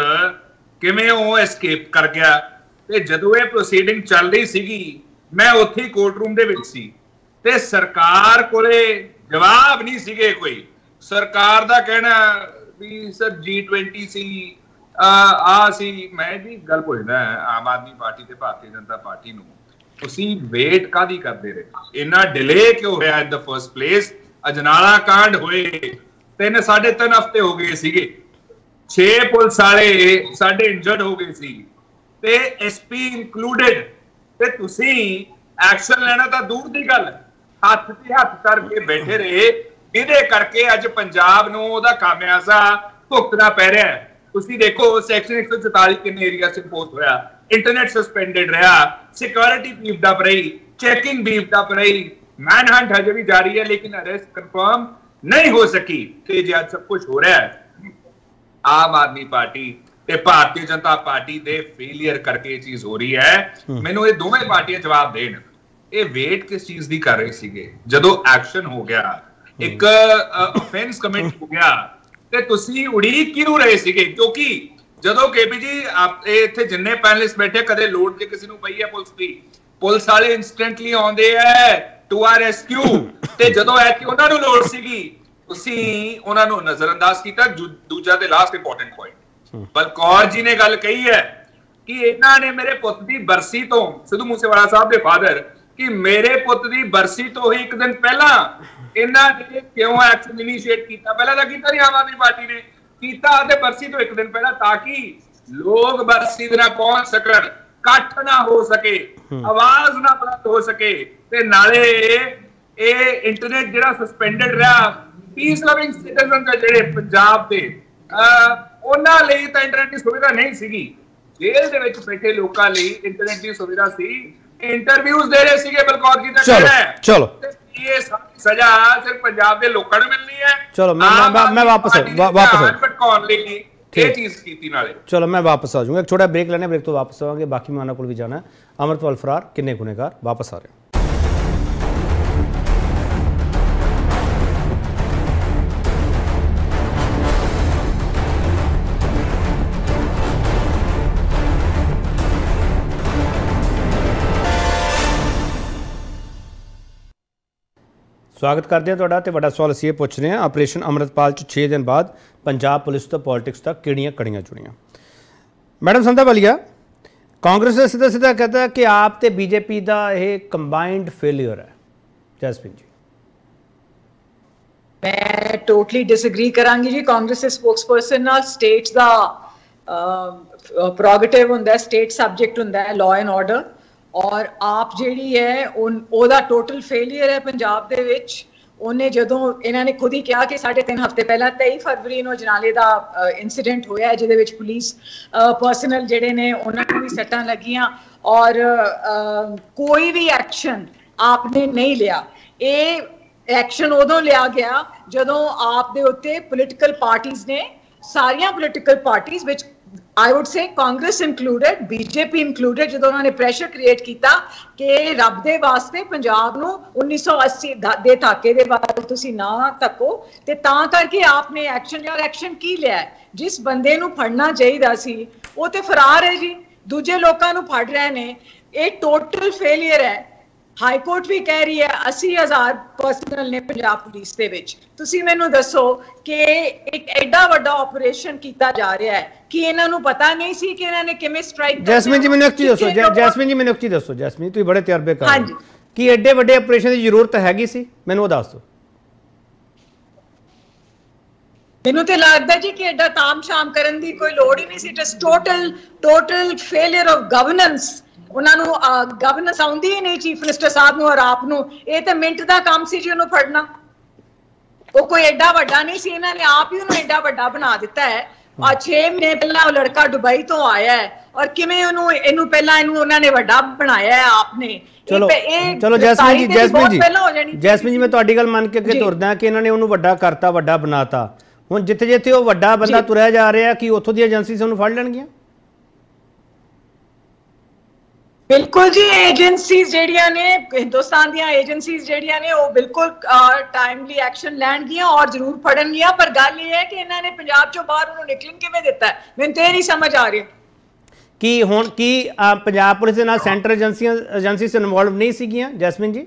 ਕਿਵੇਂ ਉਹ ਐਸਕੇਪ ਕਰ ਗਿਆ? ਤੇ ਜਦੋਂ ਇਹ ਪ੍ਰੋਸੀਡਿੰਗ ਚੱਲ ਰਹੀ ਸੀਗੀ ਮੈਂ ਉੱਥੇ ਹੀ ਕੋਰਟ ਰੂਮ ਦੇ ਵਿੱਚ ਸੀ। ਤੇ ਸਰਕਾਰ ਕੋਲੇ ਜਵਾਬ ਨਹੀਂ ਸੀਗੇ ਕੋਈ। ਸਰਕਾਰ ਦਾ ਕਹਿਣਾ ਵੀ ਸਰ G20 ਸੀ ਆ ਸੀ, ਮੈਂ ਵੀ ਗੱਲ ਪੁੱਛਦਾ ਆਮ ਆਦਮੀ ਪਾਰਟੀ ਤੇ ਭਾਰਤੀ ਜਨਤਾ ਪਾਰਟੀ ਨੂੰ, ਤੁਸੀਂ ਵੇਟ ਕਾਦੀ ਕਰਦੇ ਰਹੇ? ਇੰਨਾ ਡਿਲੇ ਕਿਉਂ ਹੋਇਆ in the first place Ajnala ਕਾਂਡ ਹੋਏ, ਤਿੰਨ, ਸਾਢੇ ਤਿੰਨ ਹਫ਼ਤੇ ਹੋ ਗਏ ਸੀਗੇ। 6 ਪੁਲਿਸ ਵਾਲੇ ਸਾਡੇ ਇੰਜਰਡ ਹੋ ਗਏ ਸੀ। ਤੇ ਐਸਪੀ ਇਨਕਲੂਡਡ ਤੇ ਤੁਸੀਂ ਐਕਸ਼ਨ ਲੈਣਾ ਤਾਂ ਦੂਰ ਦੀ ਗੱਲ। ਹੱਥ ਤੇ ਹੱਥ ਕਰਕੇ ਬੈਠੇ ਰਹੇ। ਇਹਦੇ ਕਰਕੇ ਅੱਜ ਪੰਜਾਬ ਨੂੰ ਉਹਦਾ ਖਾਮਿਆਜ਼ਾ ਭੁਗਤਣਾ ਪੈ ਰਿਹਾ ਹੈ। ਤੁਸੀਂ ਦੇਖੋ ਸੈਕਸ਼ਨ 144 ਕਿੰਨੇ ਏਰੀਆ ਸੇ ਪੋਸਟ ਹੋਇਆ। ਇੰਟਰਨੈਟ ਸਸਪੈਂਡਡ ਰਿਹਾ। ਸਿਕਿਉਰਿਟੀ ਬੀਫ ਦਾ ਰਹੀ। ਚੈਕਿੰਗ ਬੀਫ ਦਾ ਰਹੀ। ਮੈਨ ਹੰਟ ਹਜੇ ਵੀ ਜਾਰੀ ਹੈ ਲੇਕਿਨ ਅਰੈਸਟ ਕਨਫਰਮ ਨਹੀਂ ਹੋ ਸਕੀ। ਤੇ ਜੇ ਅੱਜ ਸਭ ਕੁਝ ਹੋ ਰਿਹਾ ਹੈ ਆਮ ਆਦਮੀ ਪਾਰਟੀ ਤੇ ਭਾਰਤੀ ਜਨਤਾ ਪਾਰਟੀ ਦੇ ਫੇਲਿਅਰ ਕਰਕੇ ਇਹ ਚੀਜ਼ ਹੋ ਰਹੀ ਹੈ। ਮੈਨੂੰ ਇਹ ਦੋਵੇਂ ਪਾਰਟੀਆਂ ਜਵਾਬ ਦੇਣ। ਇਹ ਵੇਟ ਕਿਸ ਚੀਜ਼ ਦੀ ਕਰ ਰਹੀ ਸੀਗੇ? ਜਦੋਂ ਐਕਸ਼ਨ ਹੋ ਗਿਆ ਇੱਕ ਅਫੈਂਸ ਕਮਿਟ ਹੋ ਗਿਆ। ਤੇ ਤੁਸੀਂ ਉਡੀਕ ਕਿਉਂ ਰਹੇ ਸੀਗੇ? ਕਿਉਂਕਿ ਜਦੋਂ ਕੇਪੀ ਜੀ ਇੱਥੇ ਜਿੰਨੇ ਪੈਨਲਿਸਟ ਬੈਠੇ ਕਦੇ ਲੋਡ ਜੇ ਕਿਸੇ ਨੂੰ ਪਈ ਹੈ ਪੁਲਿਸ ਦੀ ਪੁਲਿਸ ਵਾਲੇ ਇਨਸਟੈਂਟਲੀ ਆਉਂਦੇ ਐ ਟੂ ਆਰ ਰੈਸਕਿਊ ਤੇ ਜਦੋਂ ਐ ਕਿ ਉਹਨਾਂ ਨੂੰ ਲੋੜ ਸੀਗੀ ਤੁਸੀਂ ਉਹਨਾਂ ਨੂੰ ਨਜ਼ਰਅੰਦਾਜ਼ ਕੀਤਾ। ਦੂਜਾ ਤੇ ਲਾਸਟ ਇੰਪੋਰਟੈਂਟ ਪੁਆਇੰਟ ਬਲਕੌਰ ਜੀ ਨੇ ਗੱਲ ਕਹੀ ਹੈ ਕਿ ਇਹਨਾਂ ਨੇ ਮੇਰੇ ਪੁੱਤ ਦੀ ਬਰਸੀ ਤੋਂ ਸਿੱਧੂ ਮੂਸੇਵਾਲਾ ਸਾਹਿਬ ਦੇ ਫਾਦਰ ਕਿ ਮੇਰੇ ਪੁੱਤ ਦੀ ਬਰਸੀ ਤੋਂ ਹੀ ਇੱਕ ਦਿਨ ਪਹਿਲਾਂ ਇਹਨਾਂ ਨੇ ਕਿਉਂ ਐਕਸ਼ਨ ਇਨੀਸ਼ੀਏਟ ਕੀਤਾ? ਪਹਿਲਾਂ ਤਾਂ ਕੀਤਾ ਨਹੀਂ ਆਮ ਆਦਮੀ ਪਾਰਟੀ ਨੇ। ਕੀਤਾ ਤੇ ਬਰਸੀ ਤੋਂ ਇੱਕ ਦਿਨ ਪਹਿਲਾਂ ਤਾਂ ਕਿ ਲੋਕ ਬਰਸੀ ਦੇ ਨਾਲ ਪਹੁੰਚ ਸਕਣ ਇਕੱਠ ਨਾ ਹੋ ਸਕੇ ਆਵਾਜ਼ ਨਾ ਬੁਲੰਦ ਹੋ ਸਕੇ ਤੇ ਨਾਲੇ ਇਹ ਇੰਟਰਨੈਟ ਜਿਹੜਾ ਸਸਪੈਂਡਡ ਰਿਹਾ ਪੀਸ ਲਵਿੰਗ ਸਿਟੀਜ਼ਨ ਦਾ ਜਿਹੜੇ ਪੰਜਾਬ ਦੇ ਉਹਨਾਂ ਲਈ ਤਾਂ ਇੰਟਰਨੈਟ ਦੀ ਸੁਵਿਧਾ ਨਹੀਂ ਸੀਗੀ। ਜੇਲ੍ਹ ਦੇ ਵਿੱਚ ਬੈਠੇ ਲੋਕਾਂ ਲਈ ਇੰਟਰਨੈਟ ਦੀ ਸੁਵਿਧਾ ਸੀ। ਇੰਟਰਵਿਊਜ਼ ਦੇ ਰਹੇ ਸੀਗੇ ਬਲਕੌਰ ਜੀ ਦਾ ਕਹਿਣਾ ਹੈ। ਚਲੋ। ਇਹ ਸਾਰੀ ਸਜ਼ਾ ਸਿਰਫ ਪੰਜਾਬ ਦੇ ਲੋਕਾਂ ਨੂੰ ਮਿਲਣੀ ਹੈ। ਚਲੋ, ਮੈਂ- ਮੈਂ- ਵਾਪਸ- ਵਾਪਸ ਭਟਕਾਉਣ ਲਈ ਇਹ। ਚੀਜ਼ ਕੀਤੀ ਨਾਲੇ। ਚਲੋ ਮੈਂ ਵਾਪਸ ਆ ਜਾਊਂਗਾ। ਇੱਕ ਛੋਟਾ ਬ੍ਰੇਕ ਲੈਣੇ ਬ੍ਰੇਕ ਤੋਂ ਵਾਪਸ ਆਵਾਂਗੇ। ਬਾਕੀ ਮਹਿਮਾਨਾਂ ਕੋਲ ਵੀ ਜਾਣਾ ਹੈ। ਅਮਰਤਪਾਲ ਫਰਾਰ ਕਿੰਨੇ ਗੁਨੇਗਾਰ? ਵਾਪਸ ਆ ਰਹੇ ਸਵਾਗਤ ਕਰਦੇ ਹਾਂ ਤੁਹਾਡਾ ਤੇ ਵੱਡਾ ਸਵਾਲ ਅਸੀਂ ਇਹ ਪੁੱਛ ਰਹੇ ਹਾਂ, ਆਪਰੇਸ਼ਨ ਅਮਰਤਪਾਲ ਚ 6 ਦਿਨ ਬਾਅਦ ਪੰਜਾਬ ਪੁਲਿਸ ਤੋਂ ਪੋਲਿਟਿਕਸ ਤੱਕ ਕਿਹੜੀਆਂ ਕੜੀਆਂ ਚੁਣੀਆਂ? ਮੈਡਮ ਸੰਧਾ ਵਾਲੀਆ ਕਾਂਗਰਸ ਨੇ ਸਿੱਧਾ ਸਿੱਧਾ ਕਹਤਾ ਹੈ ਕਿ ਆਪ ਤੇ ਬੀਜੇਪੀ ਦਾ ਇਹ ਕੰਬਾਈਨਡ ਫੇਲਿਅਰ ਹੈ। ਜਸਪੀਨ ਜੀ। ਮੈਂ ਟੋਟਲੀ ਡਿਸਐਗਰੀ ਕਰਾਂਗੀ ਜੀ। ਕਾਂਗਰਸ ਦੇ ਸਪੋਕਸਪਰਸਨ ਨਾਲ ਸਟੇਟ ਦਾ ਪ੍ਰੋਗਟਿਵ ਹੁੰਦਾ ਸਟੇਟ ਸਬਜੈਕਟ ਹੁੰਦਾ ਹੈ ਲਾਅ ਐਂਡ ਆਰਡਰ ਔਰ ਆਪ ਜਿਹੜੀ ਹੈ ਉਨ- ਉਹਦਾ ਟੋਟਲ ਫੇਲਿਅਰ ਹੈ ਪੰਜਾਬ ਦੇ ਵਿੱਚ। ਉਹਨੇ ਜਦੋਂ ਇਹਨਾਂ ਨੇ ਖੁਦ ਹੀ ਕਿਹਾ ਕਿ ਸਾਢੇ ਤਿੰਨ ਹਫ਼ਤੇ ਪਹਿਲਾਂ 23 ਫਰਵਰੀ ਨੂੰ ਜਨਾਲੇ ਦਾ ਇਨਸੀਡੈਂਟ ਹੋਇਆ ਜਿਹਦੇ ਵਿੱਚ ਪੁਲਿਸ ਪਰਸਨਲ ਜਿਹੜੇ ਨੇ, ਉਹਨਾਂ ਨੂੰ ਵੀ ਸੱਟਾਂ ਲੱਗੀਆਂ। ਔਰ ਕੋਈ ਵੀ ਐਕਸ਼ਨ ਆਪਨੇ ਨਹੀਂ ਲਿਆ। ਇਹ ਐਕਸ਼ਨ ਉਦੋਂ ਲਿਆ ਗਿਆ ਜਦੋਂ ਆਪ ਦੇ ਉੱਤੇ ਪੋਲਿਟੀਕਲ ਪਾਰਟੀਆਂ ਨੇ, ਸਾਰੀਆਂ ਪੋਲਿਟੀਕਲ ਪਾਰਟੀਆਂ ਵਿੱਚ I would say Congress included BJP included ਜਦੋਂ ਉਹਨਾਂ ਨੇ ਪ੍ਰੈਸ਼ਰ ਕ੍ਰੀਏਟ ਕੀਤਾ ਕਿ ਰੱਬ ਦੇ ਵਾਸਤੇ ਪੰਜਾਬ ਨੂੰ 1980 ਦਾ- ਦੇ ਧਾਕੇ ਦੇ ਬਾਅਦ ਤੁਸੀਂ ਨਾ ਤੱਕੋ ਤੇ ਤਾਂ ਕਰਕੇ ਆਪਨੇ ਐਕਸ਼ਨ ਜਾਂ ਐਕਸ਼ਨ ਕੀ ਲਿਆ? ਜਿਸ ਬੰਦੇ ਨੂੰ ਫੜਨਾ ਚਾਹੀਦਾ ਸੀ, ਉਹ ਤੇ ਫਰਾਰ ਹੈ ਜੀ। ਦੂਜੇ ਲੋਕਾਂ ਨੂੰ ਫੜ ਰਹੇ ਨੇ। ਇਹ ਟੋਟਲ ਫੇਲਿਅਰ ਹੈ। ਹਾਈ ਕੋਰਟ ਵੀ ਕਹਿ ਰਹੀ ਹੈ 80000 ਪਰਸਨਲ ਨੇ ਪੰਜਾਬ ਪੁਲਿਸ ਦੇ ਵਿੱਚ। ਤੁਸੀਂ ਮੈਨੂੰ ਦੱਸੋ ਕਿ ਇੱਕ ਐਡਾ ਵੱਡਾ ਆਪਰੇਸ਼ਨ ਕੀਤਾ ਜਾ ਰਿਹਾ ਹੈ ਕਿ ਇਹਨਾਂ ਨੂੰ ਪਤਾ ਨਹੀਂ ਸੀ ਕਿ ਇਹਨਾਂ ਨੇ ਕਿਵੇਂ ਸਟ੍ਰਾਈਕ ਜੈਸਮੀਨ ਜੀ ਮੈਨੂੰ ਇੱਕ ਚੀਜ਼ ਦੱਸੋ। ਜੈਸਮੀਨ ਜੀ ਮੈਨੂੰ ਇੱਕ ਚੀਜ਼ ਦੱਸੋ। ਜੈਸਮੀਨ ਤੁਸੀਂ ਬੜੇ ਤਜਰਬੇਕਾਰ ਹਾਂਜੀ। ਕੀ ਐਡੇ ਵੱਡੇ ਆਪਰੇਸ਼ਨ ਦੀ ਜ਼ਰੂਰਤ ਹੈਗੀ ਸੀ? ਮੈਨੂੰ ਉਹ ਦੱਸ ਦਿਓ। ਮੈਨੂੰ ਤੇ ਲੱਗਦਾ ਜੀ ਕਿ ਐਡਾ ਤਾਮ-ਸ਼ਾਮ ਕਰਨ ਦੀ ਕੋਈ ਲੋੜ ਹੀ ਨਹੀਂ ਸੀ। It is total total failure of governance ਉਹਨਾਂ ਨੂੰ ਗਵਰਨੈਂਸ ਆਉਂਦੀ ਹੀ ਨਹੀਂ ਚੀਫ ਮਿਨਿਸਟਰ ਸਾਹਿਬ ਨੂੰ ਔਰ ਆਪ ਨੂੰ। ਇਹ ਤਾਂ ਮਿੰਟ ਦਾ ਕੰਮ ਸੀ ਜੀ ਉਹਨੂੰ ਫੜਨਾ। ਉਹ ਕੋਈ ਐਡਾ ਵੱਡਾ ਨਹੀਂ ਸੀ ਇਹਨਾਂ ਨੇ ਆਪ ਹੀ ਉਹਨੂੰ ਐਡਾ ਵੱਡਾ ਬਣਾ ਦਿੱਤਾ ਹੈ। ਆ 6 ਮਹੀਨੇ ਪਹਿਲਾਂ ਉਹ ਲੜਕਾ ਦੁਬਈ ਤੋਂ ਆਇਆ ਹੈ ਔਰ ਕਿਵੇਂ ਉਹਨੂੰ ਇਹਨੂੰ ਪਹਿਲਾਂ ਇਹਨੂੰ ਉਹਨਾਂ ਨੇ ਵੱਡਾ ਬਣਾਇਆ ਹੈ ਆਪਨੇ ਚਲੋ ਚਲੋ ਜੈਸਮੀਨ ਜੀ ਜੈਸਮੀਨ ਜੀ। ਜੈਸਮੀਨ ਜੀ ਮੈਂ ਤੁਹਾਡੀ ਗੱਲ ਮੰਨ ਕੇ ਅੱਗੇ। ਤੁਰਦਾ ਕਿ ਇਹਨਾਂ ਨੇ ਉਹਨੂੰ ਵੱਡਾ ਕਰਤਾ ਵੱਡਾ ਬਣਾਤਾ। ਹੁਣ ਜਿੱਥੇ ਜਿੱਥੇ ਉਹ ਵੱਡਾ ਬੰਦਾ। ਤੁਰਿਆ ਜਾ ਰਿਹਾ ਕਿ ਉੱਥੋਂ ਦੀ ਏਜੰਸੀ ਉਹਨੂੰ ਫੜ ਲੈਣਗੀਆਂ? ਬਿਲਕੁਲ ਜੀ ਏਜੰਸੀਜ਼ ਜਿਹੜੀਆਂ ਨੇ ਹਿੰਦੁਸਤਾਨ ਦੀਆਂ ਏਜੰਸੀਜ਼ ਜਿਹੜੀਆਂ ਨੇ ਉਹ ਬਿਲਕੁਲ ਟਾਈਮਲੀ ਐਕਸ਼ਨ ਲੈਣਗੀਆਂ ਔਰ ਜ਼ਰੂਰ ਫੜਨਗੀਆਂ ਪਰ ਗੱਲ ਇਹ ਹੈ ਕਿ ਇਹਨਾਂ ਨੇ ਪੰਜਾਬ ਚੋਂ ਬਾਹਰ ਉਹਨੂੰ ਨਿਕਲਣ ਕਿਵੇਂ ਦਿੱਤਾ ਹੈ? ਮੈਨੂੰ ਤੇ ਇਹ ਨਹੀਂ ਸਮਝ ਆ ਰਿਹਾ ਕੀ ਹੁਣ ਕੀ ਅ, ਪੰਜਾਬ ਪੁਲਿਸ ਦੇ ਨਾਲ ਸੈਂਟਰ ਏਜੰਸੀਆਂ ਏਜੰਸੀ ਇਨਵੋਲਵ ਨਹੀਂ ਸੀਗੀਆਂ ਜੈਸਮੀਨ ਜੀ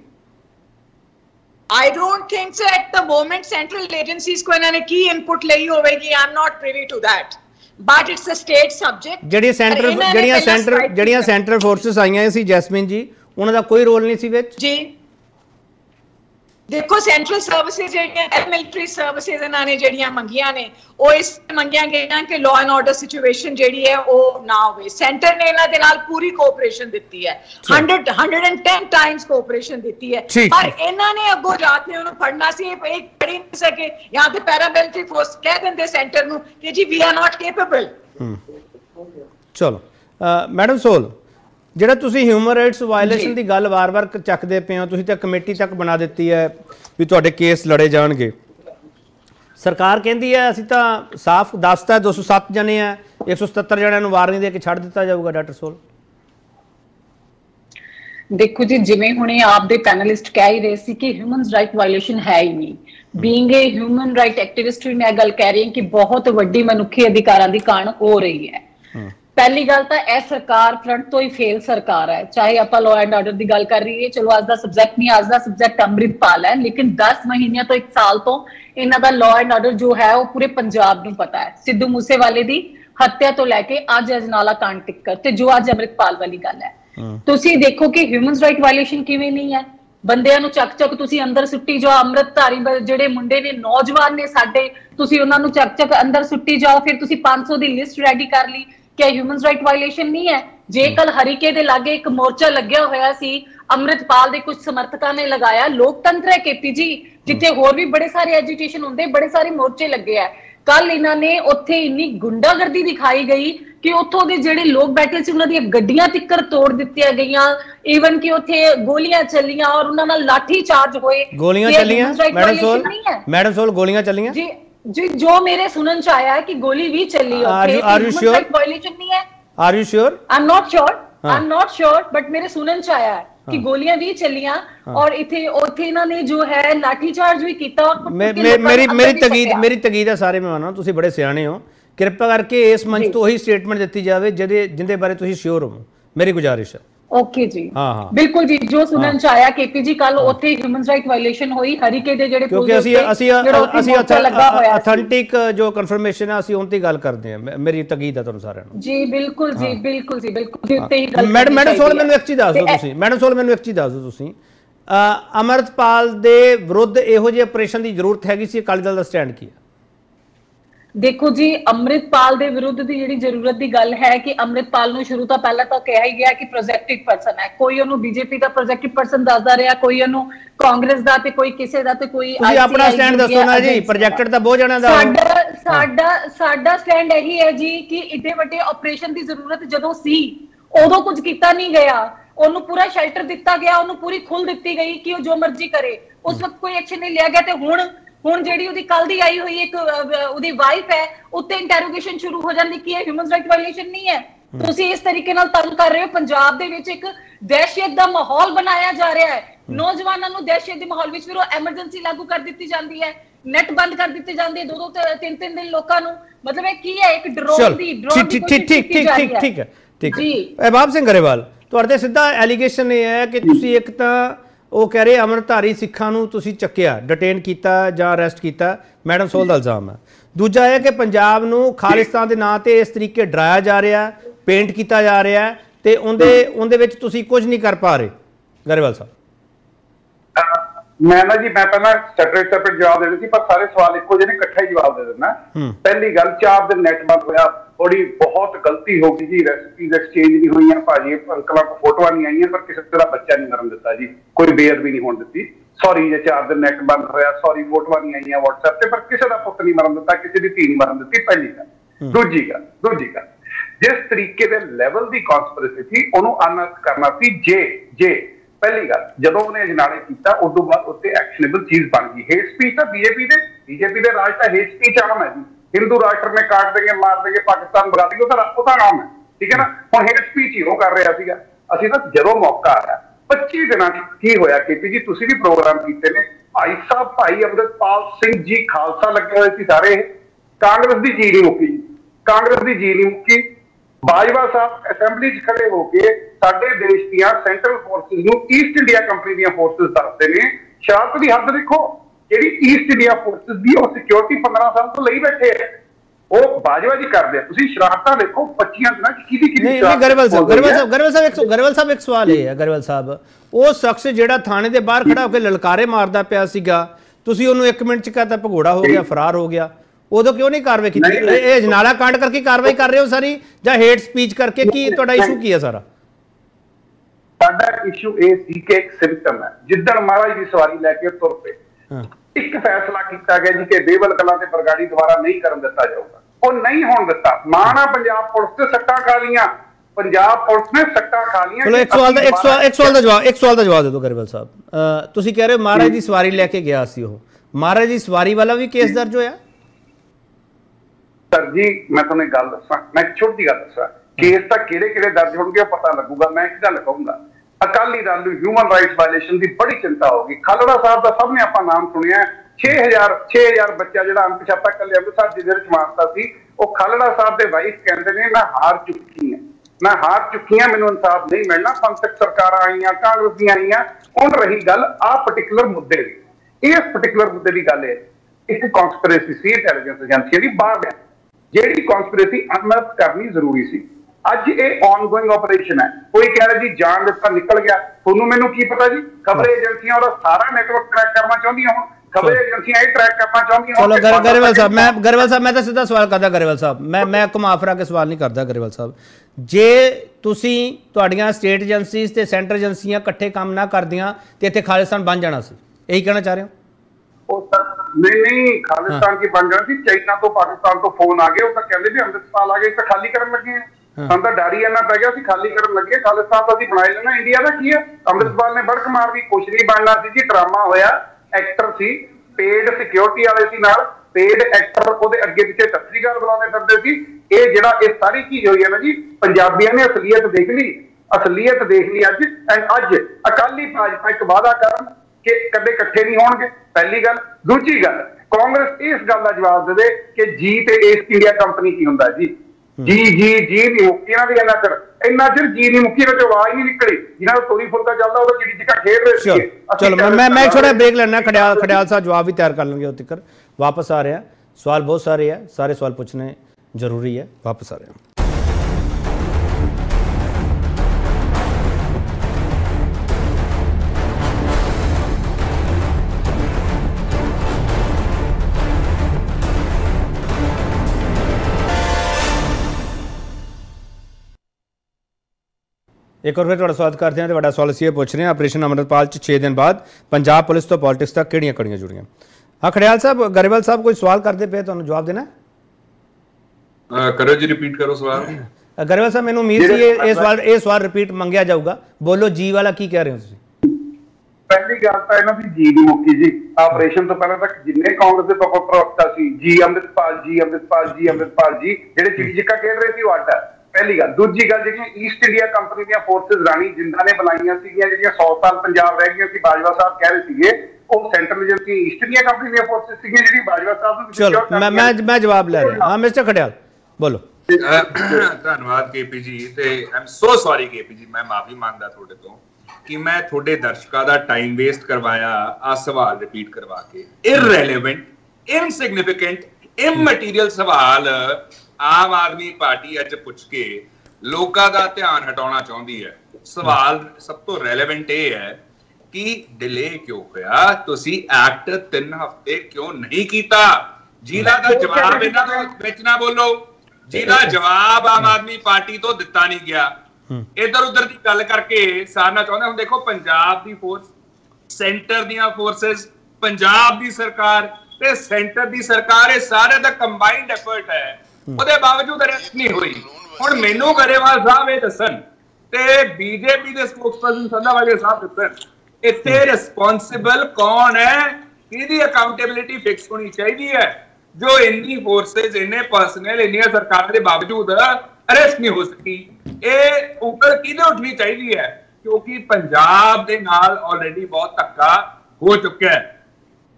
I don't think so at the moment central agencies को इन्होंने की input ਲਈ ਹੋਵੇਗੀ I'm not privy to that But it's a state subject. ਜਿਹੜੀਆਂ ਸੈਂਟਰ ਜਿਹੜੀਆਂ ਸੈਂਟਰ ਜਿਹੜੀਆਂ। ਸੈਂਟਰ ਫੋਰਸਸ ਆਈਆਂ ਸੀ ਜੈਸਮੀਨ ਜੀ ਉਹਨਾਂ ਦਾ ਕੋਈ ਰੋਲ ਨਹੀਂ ਸੀ ਵਿੱਚ? ਜੀ। ਦੇਖੋ ਸੈਂਟਰਲ ਸਰਵਿਸਿਜ਼ ਜਿਹੜੀਆਂ ਮਿਲਟਰੀ ਸਰਵਿਸਿਜ਼ ਇਹਨਾਂ ਨੇ ਜਿਹੜੀਆਂ ਮੰਗੀਆਂ ਨੇ ਉਹ ਇਸ ਮੰਗੀਆਂ ਗਈਆਂ ਕਿ ਲਾਅ ਐਂਡ ਆਰਡਰ ਸਿਚੁਏਸ਼ਨ ਜਿਹੜੀ ਹੈ ਉਹ ਨਾ ਹੋਵੇ। ਸੈਂਟਰ ਨੇ ਇਹਨਾਂ ਦੇ ਨਾਲ ਪੂਰੀ ਕੋਆਪਰੇਸ਼ਨ ਦਿੱਤੀ ਹੈ। 100 110 ਟਾਈਮਸ ਕੋਆਪਰੇਸ਼ਨ ਦਿੱਤੀ ਹੈ। ਪਰ ਇਹਨਾਂ ਨੇ ਅੱਗੋਂ ਜਾ ਕੇ ਉਹਨੂੰ ਫੜਨਾ ਸੀ ਇਹ ਫੜ ਨਹੀਂ ਸਕੇ। ਜਾਂ ਤੇ ਪੈਰਾਮਿਲਟਰੀ ਫੋਰਸ ਕਹਿ ਦਿੰਦੇ ਸੈਂਟਰ ਨੂੰ ਕਿ ਜੀ ਵੀ ਆਰ ਨਾਟ ਕੈਪੇਬਲ ਚਲੋ। ਮੈਡਮ ਸੋਲ। ਜਿਹੜਾ ਤੁਸੀਂ ਹਿਊਮਨ ਰਾਈਟਸ ਵਾਇਲੇਸ਼ਨ। ਦੀ ਗੱਲ ਵਾਰ-ਵਾਰ ਚੱਕਦੇ ਪਏ ਹੋ ਤੁਸੀਂ ਤਾਂ ਕਮੇਟੀ ਤੱਕ ਬਣਾ ਦਿੱਤੀ ਹੈ ਵੀ ਤੁਹਾਡੇ ਕੇਸ ਲੜੇ ਜਾਣਗੇ। ਸਰਕਾਰ ਕਹਿੰਦੀ ਹੈ ਅਸੀਂ ਤਾਂ ਸਾਫ਼ ਦੱਸਤਾ ਹੈ 207 ਜਣੇ ਆ 177 ਜਣਿਆਂ ਨੂੰ ਵਾਰਨਿੰਗ ਦੇ ਕੇ ਛੱਡ ਦਿੱਤਾ ਜਾਊਗਾ ਡਾਕਟਰ ਸੋਲ। ਦੇਖੋ ਜੀ ਜਿਵੇਂ ਹੁਣੇ ਆਪ ਦੇ ਪੈਨਲਿਸਟ ਕਹਿ ਹੀ ਰਹੇ ਸੀ ਕਿ ਹਿਊਮਨਸ ਰਾਈਟ ਵਾਇਲੇਸ਼ਨ ਹੈ ਹੀ ਨਹੀਂ। Being a human right activist ਵੀ ਮੈਂ ਗੱਲ ਕਹਿ ਰਹੀ ਹਾਂ ਕਿ ਬਹੁਤ ਵੱਡੀ ਮਨੁੱਖੀ ਅਧਿਕਾਰਾਂ ਦੀ ਕਾਣ ਹੋ ਰਹੀ ਹੈ। ਪਹਿਲੀ ਗੱਲ ਤਾਂ ਇਹ ਸਰਕਾਰ ਫਰੰਟ ਤੋਂ ਹੀ ਫੇਲ ਸਰਕਾਰ ਹੈ। ਚਾਹੇ ਆਪਾਂ ਲਾਅ ਐਂਡ ਆਰਡਰ ਦੀ ਗੱਲ ਕਰ ਰਹੀਏ ਚਲੋ ਅੱਜ ਦਾ ਸਬਜੈਕਟ ਨਹੀਂ ਅੱਜ ਦਾ ਸਬਜੈਕਟ ਅੰਮ੍ਰਿਤਪਾਲ ਹੈ ਲੇਕਿਨ 10 ਮਹੀਨਿਆਂ ਤੋਂ 1 ਸਾਲ ਤੋਂ ਇਹਨਾਂ ਦਾ ਲਾਅ ਐਂਡ ਆਰਡਰ ਜੋ ਹੈ ਉਹ ਪੂਰੇ ਪੰਜਾਬ ਨੂੰ ਪਤਾ ਹੈ। ਸਿੱਧੂ ਮੂਸੇਵਾਲੇ ਦੀ ਹੱਤਿਆ ਤੋਂ ਲੈ ਕੇ ਅੱਜ ਅਜਨਾਲਾ ਕਾਂਡ ਤੱਕ ਤੇ ਜੋ ਅੱਜ ਅੰਮ੍ਰਿਤਪਾਲ ਵਾਲੀ ਗੱਲ ਹੈ। ਤੁਸੀਂ ਦੇਖੋ ਕਿ ਹਿਊਮਨਸ ਰਾਈਟ ਵਾਇਲੇਸ਼ਨ ਕਿਵੇਂ ਨਹੀਂ ਹੈ। ਬੰਦਿਆਂ ਨੂੰ ਚੱਕ ਚੱਕ ਤੁਸੀਂ ਅੰਦਰ ਸੁੱਟੀ ਜਾਓ ਅੰਮ੍ਰਿਤਧਾਰੀ ਜਿਹੜੇ ਮੁੰਡੇ ਨੇ ਨੌਜਵਾਨ ਨੇ ਸਾਡੇ ਤੁਸੀਂ ਉਹਨਾਂ ਨੂੰ ਚੱਕ ਚੱਕ ਅੰਦਰ ਸੁੱਟੀ ਜਾਓ ਫਿਰ ਤੁਸੀਂ 500 ਦੀ ਲਿਸਟ ਰੈਡੀ ਕਰ ਲਈ। ਕਿ ਹਿਊਮਨਸ ਰਾਈਟ ਵਾਇਲੇਸ਼ਨ ਨਹੀਂ ਹੈ। ਜੇ ਕੱਲ ਹਰੀਕੇ ਦੇ ਲਾਗੇ ਇੱਕ ਮੋਰਚਾ ਲੱਗਿਆ ਹੋਇਆ ਸੀ ਅੰਮ੍ਰਿਤਪਾਲ ਦੇ ਕੁਝ ਸਮਰਥਕਾਂ ਨੇ ਲਗਾਇਆ ਲੋਕਤੰਤਰ ਹੈ ਕੇਪੀ ਜੀ ਜਿੱਥੇ ਹੋਰ ਵੀ ਬੜੇ ਸਾਰੇ ਐਜੀਟੇਸ਼ਨ ਹੁੰਦੇ ਬੜੇ ਸਾਰੇ ਮੋਰਚੇ ਲੱਗੇ ਆ। ਕੱਲ ਇਹਨਾਂ ਨੇ ਉੱਥੇ ਇੰਨੀ ਗੁੰਡਾਗਰਦੀ ਦਿਖਾਈ ਗਈ ਕਿ ਉੱਥੋਂ ਦੇ ਜਿਹੜੇ ਲੋਕ ਬੈਠੇ ਸੀ ਉਹਨਾਂ ਦੀਆਂ ਗੱਡੀਆਂ ਤਿੱਕਰ ਤੋੜ ਦਿੱਤੀਆਂ ਗਈਆਂ। ਈਵਨ ਕਿ ਉੱਥੇ ਗੋਲੀਆਂ ਚੱਲੀਆਂ ਔਰ ਉਹਨਾਂ ਨਾਲ ਲਾਠੀ ਚਾਰਜ ਹੋਏ। ਗੋਲੀਆਂ ਚੱਲੀਆਂ? ਮੈਡਮ ਸੋਲ। ਮੈਡਮ ਸੋਲ ਗੋਲੀਆਂ ਚੱਲੀਆਂ? ਜੀ ਜੀ ਜੋ ਮੇਰੇ ਸੁਣਨ ਚ ਆਇਆ ਹੈ ਕਿ ਗੋਲੀ ਵੀ ਚੱਲੀ you- are you sure? Violation ਨਹੀਂ ਹੈ are you sure am not sure. Am not sure but ਮੇਰੇ ਸੁਣਨ ਚ ਆਇਆ ਹੈ ਕਿ ਗੋਲੀਆਂ ਵੀ ਚੱਲੀਆਂ ਔਰ ਇੱਥੇ ਉੱਥੇ ਇਹਨਾਂ ਨੇ ਜੋ ਹੈ ਲਾਠੀ ਚਾਰਜ ਵੀ ਕੀਤਾ ਔਰ ਮੇਰੀ ਮੇਰੀ ਤਕੀਦ। ਮੇਰੀ ਤਕੀਦ ਹੈ ਸਾਰੇ ਮਹਿਮਾਨਾਂ ਤੁਸੀਂ ਬੜੇ ਸਿਆਣੇ ਹੋ ਕਿਰਪਾ ਕਰਕੇ ਇਸ ਮੰਚ ਤੋਂ ਉਹੀ ਸਟੇਟਮੈਂਟ ਦਿੱਤੀ ਜਾਵੇ ਜਿਹਦੇ ਜਿੰਦੇ ਬਾਰੇ ਤੁਸੀਂ ਸ਼ੋਰ ਹੋ ਮੇਰੀ ਗੁਜ਼ਾਰਿਸ਼ ਹੈ ਓਕੇ ਜੀ। ਹਾਂ, ਹਾਂ। ਬਿਲਕੁਲ ਜੀ ਜੋ ਸੁਣਨ ਚ ਆਇਆ ਕੇਪੀ ਜੀ ਕੱਲ ਉੱਥੇ ਹਿਊਮਨ ਰਾਈਟ ਵਾਇਲੇਸ਼ਨ ਹੋਈ ਹਰੀਕੇ ਦੇ ਜਿਹੜੇ ਕਿਉਂਕਿ ਦੇ ਅਸੀਂ ਅਸੀਂ ਅਸੀਂ। ਅਥੈਂਟਿਕ ਜੋ ਕਨਫਰਮੇਸ਼ਨ ਹੈ ਅਸੀਂ ਉਹਨਾਂ ਤੇ ਗੱਲ ਕਰਦੇ ਹਾਂ। ਮੇਰੀ ਤਕੀਦ ਹੈ ਤੁਹਾਨੂੰ ਸਾਰਿਆਂ ਨੂੰ। ਜੀ ਬਿਲਕੁਲ ਜੀ ਬਿਲਕੁਲ ਜੀ ਬਿਲਕੁਲ ਜੀ ਉੱਤੇ ਹੀ ਗੱਲ ਮੈਡਮ ਮੈਡਮ ਸੋਲ ਮੈਨੂੰ ਇੱਕ ਚੀਜ਼ ਦੱਸ ਦਿਓ ਤੁਸੀਂ। ਮੈਡਮ ਸੋਲ ਮੈਨੂੰ ਇੱਕ ਚੀਜ਼ ਦੱਸ ਦਿਓ ਤੁਸੀਂ। ਅ, ਅਮਰਤਪਾਲ ਦੇ ਵਿਰੁੱਧ ਇਹੋ ਜਿਹੇ ਆਪਰੇਸ਼ਨ ਦੀ ਜ਼ਰੂਰਤ ਹੈਗੀ ਸੀ ਅਕਾਲੀ ਦਲ ਦਾ ਸਟੈਂਡ ਕੀ ਹੈ? ਦੇਖੋ ਜੀ ਅੰਮ੍ਰਿਤਪਾਲ ਦੇ ਵਿਰੁੱਧ ਦੀ ਜਿਹੜੀ ਜ਼ਰੂਰਤ ਦੀ ਗੱਲ ਹੈ ਕਿ ਅੰਮ੍ਰਿਤਪਾਲ ਨੂੰ ਸ਼ੁਰੂ ਤੋਂ ਪਹਿਲਾਂ ਤਾਂ ਕਿਹਾ ਹੀ ਗਿਆ ਕਿ ਪ੍ਰੋਜੈਕਟਿਵ ਪਰਸਨ ਹੈ। ਕੋਈ ਉਹਨੂੰ ਬੀਜੇਪੀ ਦਾ ਪ੍ਰੋਜੈਕਟਿਵ ਪਰਸਨ ਦੱਸਦਾ ਰਿਹਾ ਕੋਈ ਉਹਨੂੰ ਕਾਂਗਰਸ ਦਾ ਤੇ ਕੋਈ ਕਿਸੇ ਦਾ ਤੇ ਕੋਈ ਤੁਸੀਂ ਆਪਣਾ ਸਟੈਂਡ ਦੱਸੋ ਨਾ ਜੀ। ਪ੍ਰੋਜੈਕਟਡ ਤਾਂ ਬਹੁਤ ਜਣਿਆਂ ਦਾ ਸਾਡਾ ਸਾਡਾ ਸਾਡਾ ਸਟੈਂਡ ਇਹੀ ਹੈ ਜੀ ਕਿ ਇੱਡੇ ਵੱਡੇ ਆਪਰੇਸ਼ਨ ਦੀ ਜ਼ਰੂਰਤ ਜਦੋਂ ਸੀ ਉਦੋਂ ਕੁਝ ਕੀਤਾ ਨਹੀਂ ਗਿਆ। ਉਹਨੂੰ ਪੂਰਾ ਸ਼ੈਲਟਰ ਦਿੱਤਾ ਗਿਆ ਉਹਨੂੰ ਪੂਰੀ ਖੁੱਲ ਦਿੱਤੀ ਗਈ ਕਿ ਉਹ ਜੋ ਮਰਜ਼ੀ ਕਰੇ। ਉਸ ਵਕਤ ਕੋਈ ਐਕਸ਼ਨ ਨਹੀਂ ਲਿਆ ਗਿਆ ਤੇ ਹੁਣ ਹੁਣ ਜਿਹੜੀ ਉਹਦੀ ਕੱਲ ਦੀ ਆਈ ਹੋਈ ਇੱਕ ਉਹਦੀ ਵਾਈਫ ਹੈ ਉੱਤੇ ਇੰਟਰੋਗੇਸ਼ਨ ਸ਼ੁਰੂ ਹੋ ਜਾਂਦੀ ਕਿ ਇਹ ਹਿਊਮਨ ਰਾਈਟ ਵਾਇਲੇਸ਼ਨ ਨਹੀਂ ਹੈ। ਤੁਸੀਂ ਇਸ ਤਰੀਕੇ ਨਾਲ ਤੰਗ ਕਰ ਰਹੇ ਹੋ ਪੰਜਾਬ ਦੇ ਵਿੱਚ ਇੱਕ ਦਹਿਸ਼ਤ ਦਾ ਮਾਹੌਲ ਬਣਾਇਆ ਜਾ ਰਿਹਾ ਹੈ। ਨੌਜਵਾਨਾਂ ਨੂੰ ਦਹਿਸ਼ਤ ਦੇ ਮਾਹੌਲ ਵਿੱਚ ਫਿਰ ਉਹ ਐਮਰਜੈਂਸੀ ਲਾਗੂ ਕਰ ਦਿੱਤੀ ਜਾਂਦੀ ਹੈ ਨੈਟ ਬੰਦ ਕਰ ਦਿੱਤੇ ਜਾਂਦੇ ਦੋ ਦੋ ਤਿੰਨ ਤਿੰਨ ਦਿਨ ਲੋਕਾਂ ਨੂੰ। ਮਤਲਬ ਇਹ ਕੀ ਹੈ ਇੱਕ ਡਰੋਨ ਦੀ ਡਰੋਨ ਠੀਕ ਦੀ ਠੀਕ ਠੀਕ ਠੀਕ ਠੀਕ ਠੀਕ ਹੈ ਠੀਕ ਹੈ। ਜੀ। ਅਹਿਬਾਬ ਸਿੰਘ ਗਰੇਵਾਲ ਤੁਹਾਡੇ ਸਿੱਧਾ ਐਲੀਗੇਸ਼ਨ ਇਹ ਹੈ ਕਿ ਤੁਸੀਂ ਇੱਕ ਤਾਂ ਉਹ ਕਹਿ ਰਹੇ ਅਮਰਧਾਰੀ ਸਿੱਖਾਂ ਨੂੰ ਤੁਸੀਂ ਚੱਕਿਆ ਡਿਟੇਨ ਕੀਤਾ ਜਾਂ ਅਰੈਸਟ ਕੀਤਾ। ਮੈਡਮ ਸੋਲ ਦਾ ਇਲਜ਼ਾਮ ਹੈ ਦੂਜਾ ਇਹ ਕਿ ਪੰਜਾਬ ਨੂੰ ਖਾਲਿਸਤਾਨ ਦੇ ਨਾਂ ਤੇ ਇਸ ਤਰੀਕੇ ਡਰਾਇਆ ਜਾ ਰਿਹਾ ਪੇਂਟ ਕੀਤਾ ਜਾ ਰਿਹਾ ਤੇ ਉਹਦੇ ਉਹਦੇ ਵਿੱਚ ਤੁਸੀਂ ਕੁਝ ਨਹੀਂ ਕਰ ਪਾ ਰਹੇ। ਗਰੇਵਾਲ ਸਾਹਿਬ। ਮੈਂ ਨਾ ਜੀ ਮੈਂ ਪਹਿਲਾਂ ਸੈਪਰੇਟ ਸੈਪਰੇਟ ਜਵਾਬ ਦੇਣੇ ਸੀ ਪਰ ਸਾਰੇ ਸਵਾਲ ਇੱਕੋ ਜਿਹੇ ਨੇ ਇਕੱਠਾ ਹੀ ਜਵਾਬ ਦੇ ਹੂੰ। ਪਹਿਲੀ ਗੱਲ ਚਾਰ ਦਿਨ ਨੈਟ ਬੰਦ ਹੋਇਆ। ਬੜੀ ਬਹੁਤ ਗਲਤੀ ਹੋ ਗਈ ਜੀ ਰੈਸਪੀਜ਼ ਐਕਸਚੇਂਜ ਨਹੀਂ ਹੋਈਆਂ ਭਾਜੀ ਅੰਕਲਾਂ ਕੋ ਫੋਟੋਆਂ ਨਹੀਂ ਆਈਆਂ ਪਰ ਕਿਸੇ ਦਾ ਬੱਚਾ ਨਹੀਂ ਮਰਨ ਦਿੱਤਾ ਜੀ। ਕੋਈ ਬੇਅਦਬੀ ਨਹੀਂ ਹੋਣ ਦਿੱਤੀ। ਸੌਰੀ ਜੇ ਚਾਰ ਦਿਨ ਨੈਟ ਬੰਦ ਹੋਇਆ ਸੌਰੀ ਫੋਟੋਆਂ ਨਹੀਂ ਆਈਆਂ WhatsApp ਤੇ ਪਰ ਕਿਸੇ ਦਾ ਪੁੱਤ ਨਹੀਂ ਮਰਨ ਦਿੱਤਾ ਕਿਸੇ ਦੀ ਧੀ ਨਹੀਂ ਮਰਨ ਦਿੱਤੀ ਪਹਿਲੀ ਗੱਲ। ਦੂਜੀ ਗੱਲ ਦੂਜੀ ਗੱਲ ਜਿਸ ਤਰੀਕੇ ਦੇ ਲੈਵਲ ਦੀ ਕਨਸਪੀਰੇਸੀ ਸੀ ਉਹਨੂੰ ਅਨਰਥ ਕਰਨਾ ਸੀ ਜੇ ਜੇ। ਪਹਿਲੀ ਗੱਲ ਜਦੋਂ ਉਹਨੇ ਅਜਨਾਲੇ ਕੀਤਾ ਉਸ ਤੋਂ ਬਾਅਦ ਉੱਤੇ ਐਕਸ਼ਨੇਬਲ ਚੀਜ਼ ਬਣ ਗਈ। ਹੇਟ ਸਪੀਚ ਤਾਂ ਬੀਜੇਪੀ ਦੇ ਬੀਜੇਪੀ ਦੇ ਰਾਜ ਤਾਂ ਹੇਟ ਸਪੀਚ ਆਮ ਹੈ ਜੀ। ਹਿੰਦੂ ਰਾਸ਼ਟਰ ਨੇ ਕਾਟ ਦੇਗੇ ਮਾਰ ਦੇਗੇ ਪਾਕਿਸਤਾਨ ਬਗਾ ਦੇਗੇ ਉਹ ਤਾਂ ਉਹ ਹੈ, ਠੀਕ ਹੈ ਨਾ? ਹੁਣ ਹੇਟ ਸਪੀਚ ਹੀ ਉਹ ਕਰ ਰਿਹਾ ਸੀਗਾ। ਅਸੀਂ ਤਾਂ ਜਦੋਂ ਮੌਕਾ ਆਇਆ 25 ਦਿਨਾਂ ਚ ਕੀ ਹੋਇਆ, ਕੀਪੀ ਜੀ, ਤੁਸੀਂ ਵੀ ਪ੍ਰੋਗਰਾਮ ਕੀਤੇ ਨੇ। ਭਾਈ ਸਾਹਿਬ, ਭਾਈ ਅਮਰਿਤਪਾਲ ਸਿੰਘ ਜੀ, ਖਾਲਸਾ ਲੱਗੇ ਹੋਏ ਸੀ ਸਾਰੇ ਕਾਂਗਰਸ ਦੀ ਜੀ ਨਹੀਂ ਮੁੱਕੀ ਕਾਂਗਰਸ ਦੀ ਜੀ ਨਹੀਂ ਮੁੱਕੀ। ਬਾਜਵਾ ਸਾਹਿਬ ਅਸੈਂਬਲੀ 'ਚ ਖੜੇ ਹੋ ਕੇ ਸਾਡੇ ਦੇਸ਼ ਦੀਆਂ ਸੈਂਟਰਲ ਫੋਰਸਸ ਨੂੰ ਈਸਟ ਇੰਡੀਆ ਕੰਪਨੀ ਦੀਆਂ ਫੋਰਸਸ ਦੱਸਦੇ ਨੇ। ਸ਼ਰਾਰਤ ਦੀ ਹੱਦ ਦੇਖੋ। ਜਿਹੜੀ ਈਸਟ ਇੰਡੀਆ ਫੋਰਸਸ ਦੀ ਉਹ ਸਿਕਿਉਰਿਟੀ 15 ਸਾਲ ਤੋਂ ਲਈ ਬੈਠੇ ਹੈ ਉਹ ਬਾਜਵਾ ਜੀ ਕਰਦੇ ਆ। ਤੁਸੀਂ ਸ਼ਰਾਰਤਾਂ ਦੇਖੋ 25 ਦਿਨਾਂ 'ਚ ਕਿਹਦੀ ਕਿਹਦੀ ਨਹੀਂ ਨਹੀਂ ਗਰੇਵਾਲ ਸਾਹਿਬ ਗਰੇਵਾਲ। ਸਾਹਿਬ ਗਰੇਵਾਲ ਸਾਹਿਬ ਇੱਕ ਗਰੇਵਾਲ ਸਾਹਿਬ ਇੱਕ ਸਵਾਲ ਇਹ ਹੈ ਗਰੇਵਾਲ ਸਾਹਿਬ। ਉਹ ਸ਼ਖਸ ਜਿਹੜਾ ਥਾਣੇ ਦੇ ਬਾਹਰ ਖੜਾ ਹੋ ਕੇ ਲਲਕਾਰੇ ਮਾਰਦਾ ਪਿਆ ਸੀਗਾ ਤੁਸੀਂ ਉਹਨੂੰ 1 ਮਿੰਟ ਚ ਕਹਤਾ ਭਗੋੜਾ ਹੋ ਗਿਆ ਫਰਾਰ ਹੋ ਗਿਆ। ਉਦੋਂ ਕਿਉਂ ਨਹੀਂ ਕਾਰਵਾਈ ਕੀਤੀ। ਇਹ ਜਨਾਲਾ ਕਾਂਡ ਕਰਕੇ ਕਾਰਵਾਈ ਕਰ ਰਹੇ ਹੋ ਸਾਰੀ? ਜਾਂ ਹੇਟ ਸਪੀਚ ਕਰਕੇ ਕੀ ਤੁਹਾਡਾ ਇਸ਼ੂ ਕੀ ਹੈ ਸਾਰਾ? ਸਾਡਾ ਇਸ਼ੂ ਇਹ ਸੀ ਕਿ ਇੱਕ ਸਿੰਪਟਮ ਹੈ। ਜਿੱਦਣ ਮਹਾਰਾਜ ਦੀ ਸਵਾਰੀ ਲੈ ਕੇ ਤੁਰ ਪਏ। ਇੱਕ ਫੈਸਲਾ ਕੀਤਾ ਗਿਆ ਜੀ ਕਿ ਬੇਵਲ ਕਲਾਂ ਤੇ ਬਰਗਾੜੀ ਦੁਬਾਰਾ ਨਹੀਂ ਕਰਨ ਦਿੱਤਾ ਜਾਊਗਾ। ਉਹ ਨਹੀਂ ਹੋਣ ਦਿੱਤਾ। ਮਾਣਾ ਪੰਜਾਬ ਪੁਲਿਸ ਤੇ ਸੱਟਾਂ ਖਾ ਲੀਆਂ ਪੰਜਾਬ ਪੁਲਿਸ ਨੇ ਸੱਟਾਂ ਖਾ ਲੀਆਂ ਚਲੋ ਇੱਕ ਸਵਾਲ ਦਾ ਇੱਕ ਸਵਾਲ ਇੱਕ ਸਵਾਲ ਦਾ ਜਵਾਬ ਇੱਕ ਸਵਾਲ ਦਾ ਜਵਾਬ ਦੇ ਦਿਓ ਗਰੇਵਾਲ ਸਾਹਿਬ। ਤੁਸੀਂ ਕਹਿ ਰਹੇ ਹੋ ਮਹਾਰਾਜ ਦੀ ਸਵਾਰੀ ਲੈ ਕੇ ਗਿਆ ਸੀ ਉਹ। ਮਹਾਰਾਜ ਦੀ ਸਵਾਰੀ ਵਾਲਾ ਵੀ ਕੇਸ ਦਰਜ ਹੋਇਆ? ਸਰ ਜੀ ਮੈਂ ਤੁਹਾਨੂੰ ਇੱਕ ਗੱਲ ਦੱਸਾਂ। ਮੈਂ ਛੋਟੀ ਗੱਲ ਦੱਸਾਂ। ਕੇਸ ਤਾਂ ਕਿਹੜੇ ਕਿਹੜੇ ਦਰਜ ਹੋਣਗੇ ਪਤਾ ਲੱਗੂਗਾ। ਮੈਂ ਇੱਕ ਗੱਲ ਕਹੂੰਗਾ। ਅਕਾਲੀ ਦਲ ਨੂੰ ਹਿਊਮਨ ਰਾਈਟਸ ਵਾਇਲੇਸ਼ਨ ਦੀ ਬੜੀ ਚਿੰਤਾ ਹੋ ਗਈ। ਖਾਲੜਾ ਸਾਹਿਬ ਦਾ ਸਭ ਨੇ ਆਪਾਂ ਨਾਮ ਸੁਣਿਆ 6000 6000 ਬੱਚਾ ਜਿਹੜਾ ਅਣਪਛਾਤਾ ਕੱਲੇ ਅੰਮ੍ਰਿਤਸਰ ਜ਼ਿਲ੍ਹੇ ਵਿੱਚ ਮਾਰਤਾ ਸੀ। ਉਹ ਖਾਲੜਾ ਸਾਹਿਬ ਦੇ ਵਾਈਫ ਕਹਿੰਦੇ ਨੇ, ਮੈਂ ਹਾਰ ਚੁੱਕੀ ਹਾਂ। ਮੈਂ ਹਾਰ ਚੁੱਕੀ ਹਾਂ, ਮੈਨੂੰ ਇਨਸਾਫ ਨਹੀਂ ਮਿਲਣਾ। ਪੰਥਕ ਸਰਕਾਰਾਂ ਆਈਆਂ, ਕਾਂਗਰਸ ਦੀਆਂ ਆਈਆਂ। ਹੁਣ ਰਹੀ ਗੱਲ ਆ ਪਾਰਟਿਕੂਲਰ ਮੁੱਦੇ ਦੀ। ਇਸ ਪਾਰਟਿਕੂਲਰ ਮੁੱਦੇ ਦੀ ਗੱਲ ਹੈ। ਇੱਕ ਕਨਸਪੀਰੇਸੀ ਸੀ ਇੰਟੈਲੀਜੈਂਸ ਏਜੰਸੀਆਂ ਦੀ, ਬਾਹਰ ਹੈ ਜਿਹੜੀ ਕਨਸਪੀਰੇਸੀ ਅਨਮਤ ਕਰਨੀ ਜ਼ਰੂਰੀ ਸੀ। ਅੱਜ ਇਹ ਆਨਗੋਇੰਗ ਆਪਰੇਸ਼ਨ ਹੈ। ਕੋਈ ਕਹਿ ਰਿਹਾ ਜੀ ਜਾਨ ਦਿੱਤਾ ਨਿਕਲ ਗਿਆ। ਤੁਹਾਨੂੰ ਮੈਨੂੰ ਕੀ ਪਤਾ ਜੀ? ਖਬਰ ਏਜੰਸੀਆਂ ਉਹਦਾ ਸਾਰਾ ਨੈਟਵਰਕ ਟਰੈਕ ਕਰਨਾ ਚਾਹੁੰਦੀਆਂ ਹੁਣ। ਖਬਰ ਏਜੰਸੀਆਂ ਇਹ ਟਰੈਕ ਕਰਨਾ ਚਾਹੁੰਦੀਆਂ ਚਲੋ ਗਰੇਵਾਲ ਸਾਹਿਬ ਮੈਂ ਗਰੇਵਾਲ ਸਾਹਿਬ ਮੈਂ ਤਾਂ ਸਿੱਧਾ ਸਵਾਲ ਕਰਦਾ ਗਰੇਵਾਲ ਸਾਹਿਬ। ਮੈਂ ਮੈਂ ਘੁਮਾ ਫਿਰਾ ਕੇ ਸਵਾਲ ਨਹੀਂ ਕਰਦਾ ਗਰੇਵਾਲ ਸਾਹਿਬ। ਜੇ ਤੁਸੀਂ ਤੁਹਾਡੀਆਂ ਸਟੇਟ ਏਜੰਸੀਜ਼ ਤੇ ਸੈਂਟਰ ਏਜੰਸੀਆਂ ਇਕੱਠੇ ਕੰਮ ਨਾ ਕਰਦੀਆਂ ਤੇ ਇੱਥੇ ਖਾਲਿਸਤਾਨ ਬਣ ਜਾਣਾ ਸੀ। ਇਹੀ ਕਹਿਣਾ ਚਾਹ ਰਹੇ ਹੋ? ਉਹ ਸਰ ਨਹੀਂ ਨਹੀਂ ਖਾਲਿਸਤਾਨ ਕੀ ਬਣ ਜਾਣਾ ਸੀ? ਚਾਈਨਾ ਤੋਂ ਪਾਕਿਸਤਾਨ ਤੋਂ ਫੋਨ ਆ ਗਏ। ਉਹ ਤਾਂ ਕਹਿੰਦੇ ਵੀ ਅੰਮ੍ਰਿਤਪਾਲ ਆ ਗਏ ਤਾਂ ਖਾਲੀ ਕਰਨ ਲੱਗੇ ਆ। ਸਾਨੂੰ ਤਾਂ ਡਰ ਹੀ ਇੰਨਾ ਪੈ ਗਿਆ ਸੀ ਖਾਲੀ ਕਰਨ ਲੱਗੇ, ਖਾਲਿਸਤਾਨ ਤਾਂ ਅਸੀਂ ਬਣਾਈ ਲੈਣਾ, ਇੰਡੀਆ ਦਾ ਕੀ ਹੈ ਅੰਮ੍ਰਿਤਪਾਲ ਨੇ ਬੜਕ ਮਾਰ ਵੀ ਕੁਛ ਨਹੀਂ ਬਣਨਾ ਸੀ ਜੀ, ਡਰਾਮਾ ਹੋਇਆ ਐਕਟਰ ਸੀ ਪੇਡ ਸਿਕਿਉਰਿਟੀ ਵਾਲੇ ਸੀ ਨਾਲ ਪੇਡ ਐਕਟਰ ਉਹਦੇ ਅੱਗੇ ਪਿੱਛੇ ਟੱਸਰੀ ਬੁਲਾਉਂਦੇ ਫਿਰਦੇ ਸੀ। ਇਹ ਜਿਹੜਾ ਇਹ ਸਾਰੀ ਚੀਜ਼ ਹੋਈ ਹੈ ਨਾ ਜੀ, ਪੰਜਾਬੀਆਂ ਨੇ ਅਸਲੀਅਤ ਦੇਖ ਲਈ, ਅਸਲੀਅਤ ਦੇਖ ਲਈ ਅੱਜ ਐਂਡ ਅੱਜ ਅਕਾਲੀ ਭਾਜਪਾ ਇੱਕ ਵਾਅਦਾ ਕਰਨ ਕਿ ਕਦੇ ਇਕੱਠੇ ਨਹੀਂ ਹੋਣਗੇ। ਪਹਿਲੀ ਗੱਲ। ਦੂਜੀ ਗੱਲ, ਕਾਂਗਰਸ ਇਸ ਗੱਲ ਦਾ ਜਵਾਬ ਦੇਵੇ ਕਿ ਜੀ ਤੇ ਈਸਟ ਇੰਡੀਆ ਕੰਪਨੀ ਕੀ ਹੁੰਦਾ ਜੀ। ਜੀ ਜੀ ਜੀ ਨਹੀਂ ਮੁੱਕੀ ਇਹਨਾਂ ਦੀ ਇੰਨਾ ਚਿਰ। ਇੰਨਾ ਚਿਰ ਜੀ ਨਹੀਂ ਮੁੱਕੀ ਚੋਂ ਆਵਾਜ਼ ਨਹੀਂ ਨਿਕਲੀ। ਜਿਨ੍ਹਾਂ ਦਾ ਤੋਰੀ ਫੁਲਕਾ ਚੱਲਦਾ ਉਹਦਾ ਜਿਹੜੀ ਜਿੱਕਾ ਖੇਡ ਰਹੇ। ਅਸੀਂ ਚਲੋ ਮੈਂ ਮੈਂ- ਥੋੜਾ ਬ੍ਰੇਕ ਲੈਣਾ ਖੜਿਆਲ ਖੜਿਆਲ ਸਾਹਿਬ ਜਵਾਬ ਵੀ ਤਿਆਰ ਕਰ ਲੈਣਗੇ ਉਹ ਤੱਕ ਵਾਪਸ ਆ ਰਿਹਾ। ਸਵਾਲ ਬਹੁਤ ਸਾਰੇ ਹੈ ਸਾਰੇ ਸਵਾਲ ਪੁੱਛਣੇ ਜ਼ਰੂਰੀ ਹੈ ਵਾਪਸ ਆ ਰਿਹਾ। ਇੱਕ ਵਾਰ ਫਿਰ ਤੁਹਾਡਾ ਸਵਾਗਤ ਕਰਦੇ ਹਾਂ ਤੇ ਵੱਡਾ ਸਵਾਲ ਇਹ ਪੁੱਛ ਰਹੇ ਹਾਂ ਆਪਰੇਸ਼ਨ ਅਮਰਤਪਾਲ ਚ 6 ਦਿਨ ਬਾਅਦ ਪੰਜਾਬ ਪੁਲਿਸ ਤੋਂ ਪੋਲਿਟਿਕਸ ਤੱਕ ਕਿਹੜੀਆਂ ਕੜੀਆਂ ਜੁੜੀਆਂ? ਹਾਂ ਖੜਿਆਲ ਸਾਹਿਬ ਗਰੇਵਾਲ ਸਾਹਿਬ ਕੋਈ ਸਵਾਲ ਕਰਦੇ ਪਏ ਤੁਹਾਨੂੰ ਜਵਾਬ ਦੇਣਾ? ਕਰੋ ਜੀ ਰਿਪੀਟ ਕਰੋ ਸਵਾਲ। ਗਰੇਵਾਲ ਸਾਹਿਬ ਮੈਨੂੰ ਉਮੀਦ ਸੀ ਇਹ ਸਵਾਲ ਇਹ ਸਵਾਲ ਰਿਪੀਟ ਮੰਗਿਆ ਜਾਊਗਾ। ਬੋਲੋ ਜੀ ਵਾਲਾ ਕੀ ਕਹਿ ਰਹੇ ਹੋ ਤੁਸੀਂ? ਪਹਿਲੀ ਗੱਲ ਤਾਂ ਇਹਨਾਂ ਦੀ ਜੀ ਦੀ ਮੁੱਕੀ ਜੀ। ਆਪਰੇਸ਼ਨ ਤੋਂ ਪਹਿਲਾਂ ਤੱਕ ਜਿੰਨੇ ਕਾਂਗਰਸ ਦੇ ਪ੍ਰੋ- ਪ੍ਰਵਕਤਾ ਸੀ ਜੀ ਅੰਮ੍ਰਿਤਪਾਲ ਜੀ ਅੰਮ੍ਰਿਤਪਾਲ ਜੀ ਅੰਮ੍ਰਿਤਪਾਲ ਜੀ ਜਿਹੜੇ ਚਿੜੀ ਜਿੱਕਾ ਖੇਡ ਰਹੇ ਸੀ ਉਹ ਅੱਡ ਹੈ। ਪਹਿਲੀ ਗੱਲ। ਦੂਜੀ ਗੱਲ ਜਿਹੜੀਆਂ ਈਸਟ ਇੰਡੀਆ ਕੰਪਨੀ ਦੀਆਂ ਫੋਰਸਸ ਰਾਣੀ ਜਿੰਦਾ ਨੇ ਬਣਾਈਆਂ ਸੀਗੀਆਂ ਜਿਹੜੀਆਂ 100 ਸਾਲ ਪੰਜਾਬ ਰਹਿ ਗਈਆਂ ਸੀ ਬਾਜਵਾ ਸਾਹਿਬ ਕਹਿ ਰਹੇ ਸੀਗੇ ਉਹ central agency East India company ਦੀਆਂ ਫੋਰਸਸ ਸੀਗੀਆਂ ਜਿਹੜੀ ਬਾਜਵਾ ਸਾਹਿਬ ਨੂੰ ਚਲੋ ਮੈਂ ਮੈਂ। ਮੈਂ ਜਵਾਬ ਲੈ ਰਿਹਾ। ਹਾਂ ਮਿਸਟਰ ਖੜਿਆਲ ਬੋਲੋ। ਧੰਨਵਾਦ ਕੇਪੀ ਜੀ ਤੇ ਆਮ ਸੋ ਸੌਰੀ ਕੇਪੀ ਜੀ ਮੈਂ ਮਾਫੀ ਮੰਗਦਾ ਤੁਹਾਡੇ ਤੋਂ ਕਿ ਮੈਂ ਤੁਹਾਡੇ ਦਰਸ਼ਕਾਂ ਦਾ ਟਾਈਮ ਵੇਸਟ ਕਰਵਾਇਆ ਆ ਸਵਾਲ ਰਿਪੀਟ ਕਰਵਾ ਕੇ। ਇਰਰੈਲੇਵੈਂਟ ਇਨਸਿਗਨੀਫੀਕੈਂਟ ਇਮਟੀਰੀਅਲ ਸਵਾਲ ਆਮ ਆਦਮੀ ਪਾਰਟੀ ਅੱਜ ਪੁੱਛ ਕੇ ਲੋਕਾਂ ਦਾ ਧਿਆਨ ਹਟਾਉਣਾ ਚਾਹੁੰਦੀ ਹੈ। ਸਵਾਲ ਸਭ ਤੋਂ ਰੈਲੇਵੈਂਟ ਇਹ ਹੈ ਕਿ ਡਿਲੇ ਕਿਉਂ ਹੋਇਆ? ਤੁਸੀਂ ਐਕਟ 3 ਹਫ਼ਤੇ ਕਿਉਂ ਨਹੀਂ ਕੀਤਾ? ਜ਼ਿਲ੍ਹਾ ਦਾ ਜਵਾਬ ਇਹਨਾਂ ਤੋਂ ਵਿੱਚ ਨਾ ਬੋਲੋ। ਜਿਹਦਾ ਜਵਾਬ ਆਮ ਆਦਮੀ ਪਾਰਟੀ ਤੋਂ ਦਿੱਤਾ ਨਹੀਂ ਗਿਆ। ਇਧਰ ਉਧਰ ਦੀ ਗੱਲ ਕਰਕੇ ਸਾਰਨਾ ਚਾਹੁੰਦਾ ਹੁਣ ਦੇਖੋ ਪੰਜਾਬ ਦੀ ਫੋਰਸ ਸੈਂਟਰ ਦੀਆਂ ਫੋਰਸਸ ਪੰਜਾਬ ਦੀ ਸਰਕਾਰ ਤੇ ਸੈਂਟਰ ਦੀ ਸਰਕਾਰ ਇਹ ਸਾਰੇ ਦਾ ਕੰਬਾਈਨਡ ਐਫਰਟ ਹੈ। ਉਹਦੇ ਬਾਵਜੂਦ ਅਰੈਸਟ ਨਹੀਂ ਹੋਈ। ਹੁਣ ਮੈਨੂੰ ਗਰੇਵਾਲ ਸਾਹਿਬ ਇਹ ਦੱਸਣ ਤੇ ਬੀਜੇਪੀ ਦੇ ਸਪੋਕਸਪਰਸਨ ਸੰਧਾਵਾਲੇ ਸਾਹਿਬ ਦੱਸਣ ਇੱਥੇ ਰਿਸਪੌਂਸਿਬਲ ਕੌਣ ਹੈ? ਕਿਹਦੀ ਅਕਾਊਂਟੇਬਿਲਿਟੀ ਫਿਕਸ ਹੋਣੀ ਚਾਹੀਦੀ ਹੈ? ਜੋ ਇੰਨੀ ਫੋਰਸਸ ਇੰਨੇ ਪਰਸਨਲ ਇੰਨੀਆਂ ਸਰਕਾਰਾਂ ਦੇ ਬਾਵਜੂਦ ਅਰੈਸਟ ਨਹੀਂ ਹੋ ਸਕੀ। ਇਹ ਉੱਪਰ ਕਿਹਨੇ ਉੱਠਣੀ ਚਾਹੀਦੀ ਹੈ? ਕਿਉਂਕਿ ਪੰਜਾਬ ਦੇ ਨਾਲ ਆਲਰੇਡੀ ਬਹੁਤ ਧੱਕਾ ਹੋ ਚੁੱਕਿਆ ਹੈ।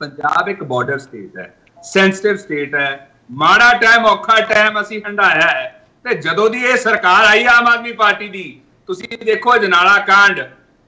ਪੰਜਾਬ ਇੱਕ ਬਾਰਡਰ ਸਟੇਟ ਹੈ ਸੈਂਸਿਟਿਵ ਸਟੇਟ ਹੈ। ਮਾੜਾ ਟਾਈਮ ਔਖਾ ਟਾਈਮ ਅਸੀਂ ਹੰਡਾਇਆ ਹੈ। ਤੇ ਜਦੋਂ ਦੀ ਇਹ ਸਰਕਾਰ ਆਈ ਆਮ ਆਦਮੀ ਪਾਰਟੀ ਦੀ ਤੁਸੀਂ ਦੇਖੋ ਜਨਾਲਾ ਕਾਂਡ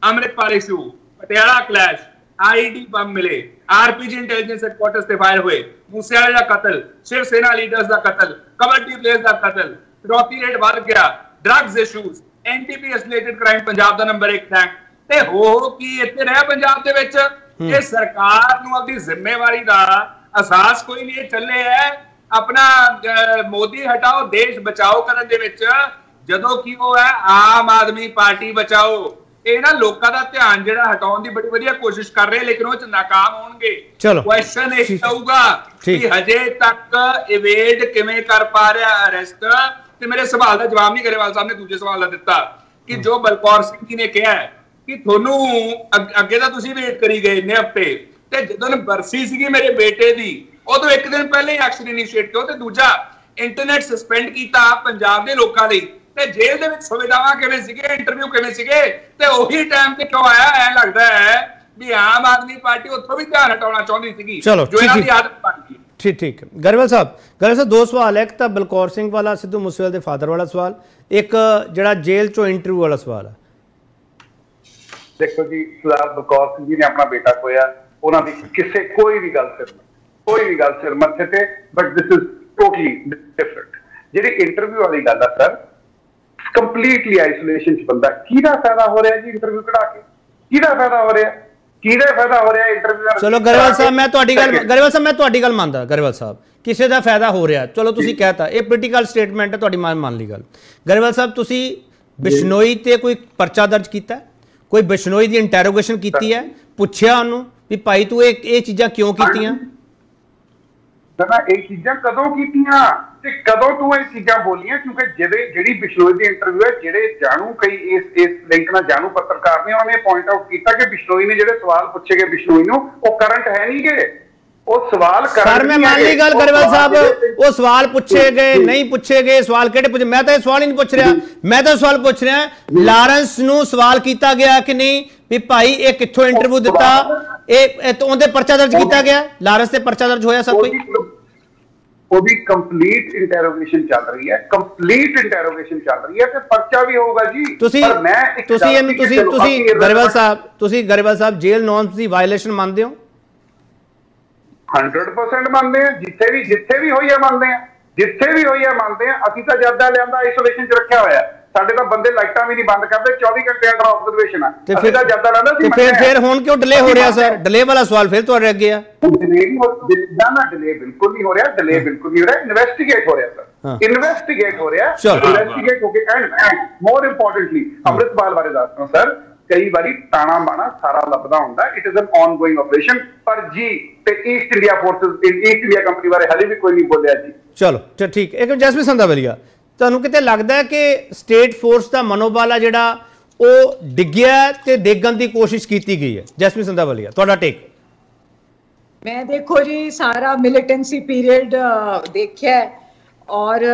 Amritpal issue Patiala clash ID bomb ਮਿਲੇ ਆਰਪੀਜੀ ਇੰਟੈਲੀਜੈਂਸ ਹੈਡਕੁਆਟਰਸ ਤੇ ਫਾਇਰ ਹੋਏ ਮੂਸੇਵਾਲੇ ਦਾ ਕਤਲ ਸ਼ਿਵ ਸੈਨਾ ਲੀਡਰਸ ਦਾ ਕਤਲ ਕਬੱਡੀ ਪਲੇਅਰਸ ਦਾ ਕਤਲ ਰੋਟੀ ਰੇਟ ਵੱਧ ਗਿਆ drugs issues NDPS related crime Punjab ਦਾ ਨੰਬਰ 1 ਰੈਂਕ ਤੇ ਹੋ ਹੋ ਕੀ ਇੱਥੇ ਰਹਿ ਪੰਜਾਬ ਦੇ ਵਿੱਚ? ਇਹ ਸਰਕਾਰ ਨੂੰ ਆਪਣੀ ਜ਼ਿੰਮੇਵਾਰੀ ਦਾ ਅਹਿਸਾਸ ਕੋਈ ਨਹੀਂ ਚੱਲੇ ਹੈ। ਆਪਣਾ ਮੋਦੀ ਹਟਾਓ ਦੇਸ਼ ਬਚਾਓ ਕਰਨ ਦੇ ਵਿੱਚ ਜਦੋਂ ਕੀ ਉਹ ਹੈ ਆਮ ਆਦਮੀ ਪਾਰਟੀ ਬਚਾਓ ਇਹ ਨਾ ਲੋਕਾਂ ਦਾ ਧਿਆਨ ਜਿਹੜਾ ਹਟਾਉਣ ਦੀ ਬੜੀ ਵਧੀਆ ਕੋਸ਼ਿਸ਼ ਕਰ ਰਹੇ ਲੇਕਿਨ ਉਹ ਚ ਨਾਕਾਮ ਹੋਣਗੇ। ਕੁਐਸਚਨ ਇਹ। ਆਊਗਾ। ਕਿ ਹਜੇ ਤੱਕ ਇਵੇਡ ਕਿਵੇਂ ਕਰ ਪਾ ਰਿਹਾ ਅਰੈਸਟ ਤੇ ਮੇਰੇ ਸਵਾਲ ਦਾ ਜਵਾਬ ਨਹੀਂ ਗਰੇਵਾਲ ਸਾਹਿਬ ਨੇ ਦੂਜੇ ਸਵਾਲ ਦਾ ਦਿੱਤਾ ਕਿ ਜੋ ਬਲਕੌਰ ਸਿੰਘ ਜੀ ਨੇ ਕਿਹਾ ਕਿ ਤੁਹਾਨੂੰ ਅੱਗ- ਤਾਂ ਤੁਸੀਂ ਵੇਟ ਕਰੀ ਗਏ ਇੰਨੇ ਹਫ਼ਤੇ ਤੇ ਜਦੋਂ ਬਰਸੀ ਸੀਗੀ ਮੇਰੇ ਬੇਟੇ ਦੀ ਉਦੋਂ ਇੱਕ ਦਿਨ ਪਹਿਲੇ ਹੀ ਐਕਸ਼ਨ ਇਨੀਸ਼ੀਏਟ ਕਿਉਂ ਤੇ ਦੂਜਾ ਇੰਟਰਨੈਟ ਸਸਪੈਂਡ ਕੀਤਾ ਪੰਜਾਬ ਦੇ ਲੋਕਾਂ ਲਈ। ਤੇ ਜੇਲ੍ਹ ਦੇ ਵਿੱਚ ਸੁਵਿਧਾਵਾਂ ਕਿਵੇਂ ਸੀਗੇ ਇੰਟਰਵਿਊ ਕਿਵੇਂ ਸੀਗੇ? ਤੇ ਉਹੀ ਟਾਈਮ ਤੇ ਕਿਉਂ ਆਇਆ? ਐ ਲੱਗਦਾ ਹੈ ਵੀ ਆਮ ਆਦਮੀ ਪਾਰਟੀ ਉੱਥੋਂ ਵੀ ਧਿਆਨ ਹਟਾਉਣਾ ਚਾਹੁੰਦੀ ਸੀਗੀ ਜੋ ਇਹਨਾਂ ਦੀ ਆਦਤ ਬਣ ਗਈ। ਠੀਕ ਠੀਕ। ਗਰੇਵਾਲ ਸਾਹਿਬ ਗਰੇਵਾਲ ਸਾਹਿਬ ਦੋ ਸਵਾਲ ਹੈ। ਇੱਕ ਤਾਂ ਬਲਕੌਰ ਸਿੰਘ ਵਾਲਾ ਸਿੱਧੂ ਮੂਸੇਵਾਲੇ ਦੇ ਫਾਦਰ ਵਾਲਾ ਸਵਾਲ। ਇੱਕ ਜਿਹੜਾ ਜੇਲ੍ਹ ਚੋਂ ਇੰਟਰਵਿਊ ਵਾਲਾ ਸਵਾਲ ਹੈ। ਦੇਖੋ ਜੀ ਸਰਦਾਰ ਬਕੌਰ ਸਿੰਘ ਜੀ ਨੇ ਆਪਣਾ ਬੇਟਾ ਖੋਇਆ। ਉਹਨਾਂ ਦੀ ਕਿਸੇ ਕੋਈ ਵੀ ਗੱਲ ਸਿਰ ਕੋਈ ਵੀ ਗੱਲ ਸਿਰ ਮੱਥੇ ਤੇ but this is totally different ਜਿਹੜੀ ਇੰਟਰਵਿਊ ਵਾਲੀ ਗੱਲ ਆ ਸਰ ਕੰਪਲੀਟਲੀ ਆਈਸੋਲੇਸ਼ਨ ਚ ਬੰਦਾ ਕਿਹਦਾ ਫਾਇਦਾ ਹੋ ਰਿਹਾ ਜੀ ਇੰਟਰਵਿਊ ਕਢਾ ਕੇ? ਕਿਹਦਾ ਫਾਇਦਾ ਹੋ ਰਿਹਾ? ਕਿਹਦਾ ਫਾਇਦਾ ਹੋ ਰਿਹਾ ਇੰਟਰਵਿਊ ਚਲੋ ਗਰੇਵਾਲ ਸਾਹਿਬ ਮੈਂ ਤੁਹਾਡੀ ਗੱਲ ਗਰੇਵਾਲ ਸਾਹਿਬ ਮੈਂ ਤੁਹਾਡੀ ਗੱਲ ਮੰਨਦਾ ਗਰੇਵਾਲ ਸਾਹਿਬ। ਕਿਸੇ ਦਾ ਫਾਇਦਾ ਹੋ ਰਿਹਾ। ਚਲੋ ਤੁਸੀਂ ਕਹਿਤਾ ਇਹ ਪੋਲੀਟੀਕਲ ਸਟੇਟਮੈਂਟ ਹੈ ਤੁਹਾਡੀ ਮੰਨ ਮੰਨ ਲਈ ਗੱਲ। ਗਰੇਵਾਲ ਸਾਹਿਬ ਤੁਸੀਂ ਬਿਸ਼ਨੋਈ ਤੇ ਕੋਈ ਪਰਚਾ ਦਰਜ ਕੀਤਾ? ਕੋਈ ਬਿਸ਼ਨੋਈ ਦੀ ਇੰਟਰੋਗੇਸ਼ਨ ਕੀਤੀ ਹੈ? ਪੁੱਛਿਆ ਉਹਨੂੰ ਵੀ ਭਾਈ ਤੂੰ ਇਹ ਇਹ ਚੀਜ਼ਾਂ ਕਿਉਂ ਕੀਤੀਆਂ? ਨਾ ਇਹ ਚੀਜ਼ਾਂ ਕਦੋਂ ਕੀਤੀਆਂ ਤੇ ਕਦੋਂ ਤੂੰ ਇਹ ਚੀਜ਼ਾਂ ਬੋਲੀਆਂ? ਕਿਉਂਕਿ ਜਿਹੜੇ ਜਿਹੜੀ ਬਿਸ਼ਨੋਈ ਦੀ ਇੰਟਰਵਿਊ ਹੈ ਜਿਹੜੇ ਜਾਣੂ ਕਈ ਇਸ ਇਸ ਲਿੰਕ ਨਾਲ ਜਾਣੂ ਪੱਤਰਕਾਰ ਨੇ ਉਹਨਾਂ ਨੇ ਪੁਆਇੰਟ ਆਊਟ ਕੀਤਾ ਕਿ ਬਿਸ਼ਨੋਈ ਨੇ ਜਿਹੜੇ ਸਵਾਲ ਪੁੱਛੇ ਗਏ ਬਿਸ਼ਨੋਈ ਨੂੰ ਉਹ ਕਰੰਟ ਹੈ ਨਹੀਂਗੇ ਉਹ ਸਵਾਲ ਸਰ ਕਰੰਟ ਮੈਂ ਮੰਨ ਲਈ ਗੱਲ ਗਰੇਵਾਲ ਸਾਹਿਬ ਉਹ ਸਵਾਲ ਪੁੱਛੇ ਗਏ ਨਹੀਂ ਪੁੱਛੇ ਗਏ ਸਵਾਲ ਕਿਹੜੇ ਪੁੱਛੇ? ਮੈਂ ਤਾਂ ਇਹ ਸਵਾਲ ਹੀ ਨਹੀਂ ਪੁੱਛ ਰਿਹਾ। ਮੈਂ ਤਾਂ ਸਵਾਲ ਪੁੱਛ ਰਿਹਾ ਲਾਰੈਂਸ ਨੂੰ ਸਵਾਲ ਕੀਤਾ ਗਿਆ ਕਿ ਨਹੀਂ? ਵੀ ਭਾਈ ਇਹ ਕਿੱਥੋਂ ਇੰਟਰਵਿਊ ਦਿੱਤਾ? ਇਹ ਤਾਂ ਉਹਦੇ ਪਰਚਾ ਦਰਜ ਕੀਤਾ ਗਿਆ। ਲਾਰੈਂਸ ਤੇ ਪਰਚਾ ਦਰਜ ਹੋਇਆ ਸਭ ਕੋਈ? ਉਹਦੀ ਕੰਪਲੀਟ ਇੰਟਰੋਗੇਸ਼ਨ ਚੱਲ ਰਹੀ ਹੈ ਕੰਪਲੀਟ ਇੰਟਰੋਗੇਸ਼ਨ ਚੱਲ ਰਹੀ ਹੈ ਤੇ ਪਰਚਾ ਵੀ ਹੋਊਗਾ ਜੀ। ਤੁਸੀਂ ਪਰ ਮੈਂ ਇੱਕ ਤੁਸੀਂ ਇਹਨੂੰ ਤੁਸੀਂ ਤੁਸੀਂ ਗਰੇਵਾਲ ਸਾਹਿਬ ਤੁਸੀਂ ਗਰੇਵਾਲ ਸਾਹਿਬ ਜੇਲ੍ਹ ਨੋਰਮਸ ਦੀ ਵਾਇਲੇਸ਼ਨ ਮੰਨਦੇ ਹੋ? 100% ਮੰਨਦੇ ਆ ਜਿੱਥੇ ਵੀ ਜਿੱਥੇ ਵੀ ਹੋਈ ਆ ਮੰਨਦੇ ਆ ਜਿੱਥੇ ਵੀ ਹੋਈ ਆ ਮੰਨਦੇ ਆ ਅਸੀਂ ਤਾਂ ਜੱਦਾ ਲਿਆਂਦਾ ਆਈਸੋਲੇਸ਼ਨ 'ਚ ਰੱਖਿਆ ਹੋਇਆ। ਸਾਡੇ ਤਾਂ ਬੰਦੇ ਲਾਈਟਾਂ ਵੀ ਨਹੀਂ ਬੰਦ ਕਰਦੇ 24 ਘੰਟੇ ਅੰਡਰ ਆਬਜ਼ਰਵੇਸ਼ਨ ਆ। ਤੇ ਅਸੀਂ ਤਾਂ ਜੱਦਾ ਲਿਆਂਦਾ ਤੇ ਫਿਰ ਫਿਰ ਹੁਣ ਕਿਉਂ ਡਿਲੇ ਹੋ ਰਿਹਾ ਸਰ? ਡਿਲੇ ਵਾਲਾ ਸਵਾਲ ਫਿਰ ਤੁਹਾਡੇ ਅੱਗੇ ਆ। ਡਿਲੇ ਨਹੀਂ ਹੋ ਨਾ ਨਾ ਡਿਲੇ ਬਿਲਕੁਲ ਨਹੀਂ ਹੋ ਰਿਹਾ ਡਿਲੇ ਬਿਲਕੁਲ ਨਹੀਂ ਹੋ ਰਿਹਾ। ਇਨਵੈਸਟੀਗੇਟ ਹੋ ਰਿਹਾ ਹਾਂ। ਸਰ ਇਨਵੈਸਟੀਗੇਟ ਹੋ ਰਿਹਾ। ਚਲੋ। ਇਨਵੈਸਟੀਗੇਟ ਹੋ ਕੇ ਐਂਡ ਮੋਰ ਇੰਪੋਰਟੈਂਟਲੀ ਅੰਮ੍ਰਿਤਪਾਲ ਬਾਰੇ ਦੱਸਦਾ ਸਰ। ਕਈ ਵਾਰੀ ਤਾਣਾ ਬਾਣਾ ਸਾਰਾ ਲੱਭਦਾ ਹੁੰਦਾ। It is an ongoing operation ਪਰ ਜੀ ਤੇ East India forces East India company ਬਾਰੇ ਹਲੇ ਵੀ ਕੋਈ ਨਹੀਂ ਬੋਲਿਆ ਜੀ। ਚਲੋ ਠੀਕ। ਇੱਕ ਜੈਸਮੀਨ ਸੰਧਾਵਲੀਆ। ਤੁਹਾਨੂੰ ਕਿਤੇ ਲੱਗਦਾ ਹੈ ਕਿ ਸਟੇਟ ਫੋਰਸ ਦਾ ਮਨੋਬਲ ਆ ਜਿਹੜਾ ਉਹ ਡਿੱਗਿਆ ਤੇ ਡੇਗਣ ਦੀ ਕੋਸ਼ਿਸ਼ ਕੀਤੀ ਗਈ ਹੈ? ਜੈਸਮੀਨ ਸੰਧਾਵਲੀਆ, ਤੁਹਾਡਾ ਟੇਕ ਮੈਂ ਦੇਖੋ ਜੀ, ਸਾਰਾ ਮਿਲੀਟੈਂਸੀ ਪੀਰੀਅਡ ਦੇਖਿਆ ਔਰ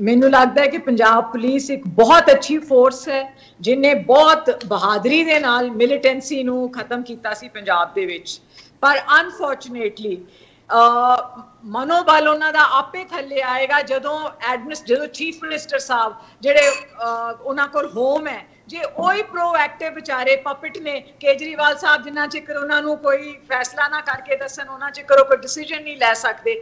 ਮੈਨੂੰ ਲੱਗਦਾ ਹੈ ਕਿ ਪੰਜਾਬ ਪੁਲਿਸ ਇੱਕ ਬਹੁਤ ਅੱਛੀ ਫੋਰਸ ਹੈ, ਜਿਨੇ ਬਹੁਤ ਬਹਾਦਰੀ ਦੇ ਨਾਲ ਮਿਲੀਟੈਂਸੀ ਨੂੰ ਖਤਮ ਕੀਤਾ ਸੀ ਪੰਜਾਬ ਦੇ ਵਿੱਚ। ਪਰ ਅਨਫੋਰਚੂਨੇਟਲੀ ਮਨੋਬਲ ਉਹਨਾਂ ਦਾ ਆਪੇ ਥੱਲੇ ਆਏਗਾ ਜਦੋਂ ਐਡਮਿਨਿਸ ਜਦੋਂ ਚੀਫ ਮਿਨਿਸਟਰ ਸਾਹਿਬ ਜਿਹੜੇ ਉਹਨਾਂ ਕੋਲ ਹੋਮ ਹੈ। ਜੇ ਉਹੀ ਪ੍ਰੋਐਕਟਿਵ ਵਿਚਾਰੇ ਪਪਟ ਨੇ, ਕੇਜਰੀਵਾਲ ਸਾਹਿਬ ਜਿੰਨਾ ਚਿਕਰ ਉਹਨਾਂ ਨੂੰ ਕੋਈ ਫੈਸਲਾ ਨਾ ਕਰਕੇ ਦੱਸਣ, ਉਹਨਾਂ ਚਿਕਰ ਉਹ ਕੋਈ ਡਿਸੀਜਨ ਨਹੀਂ ਲੈ ਸਕਦੇ।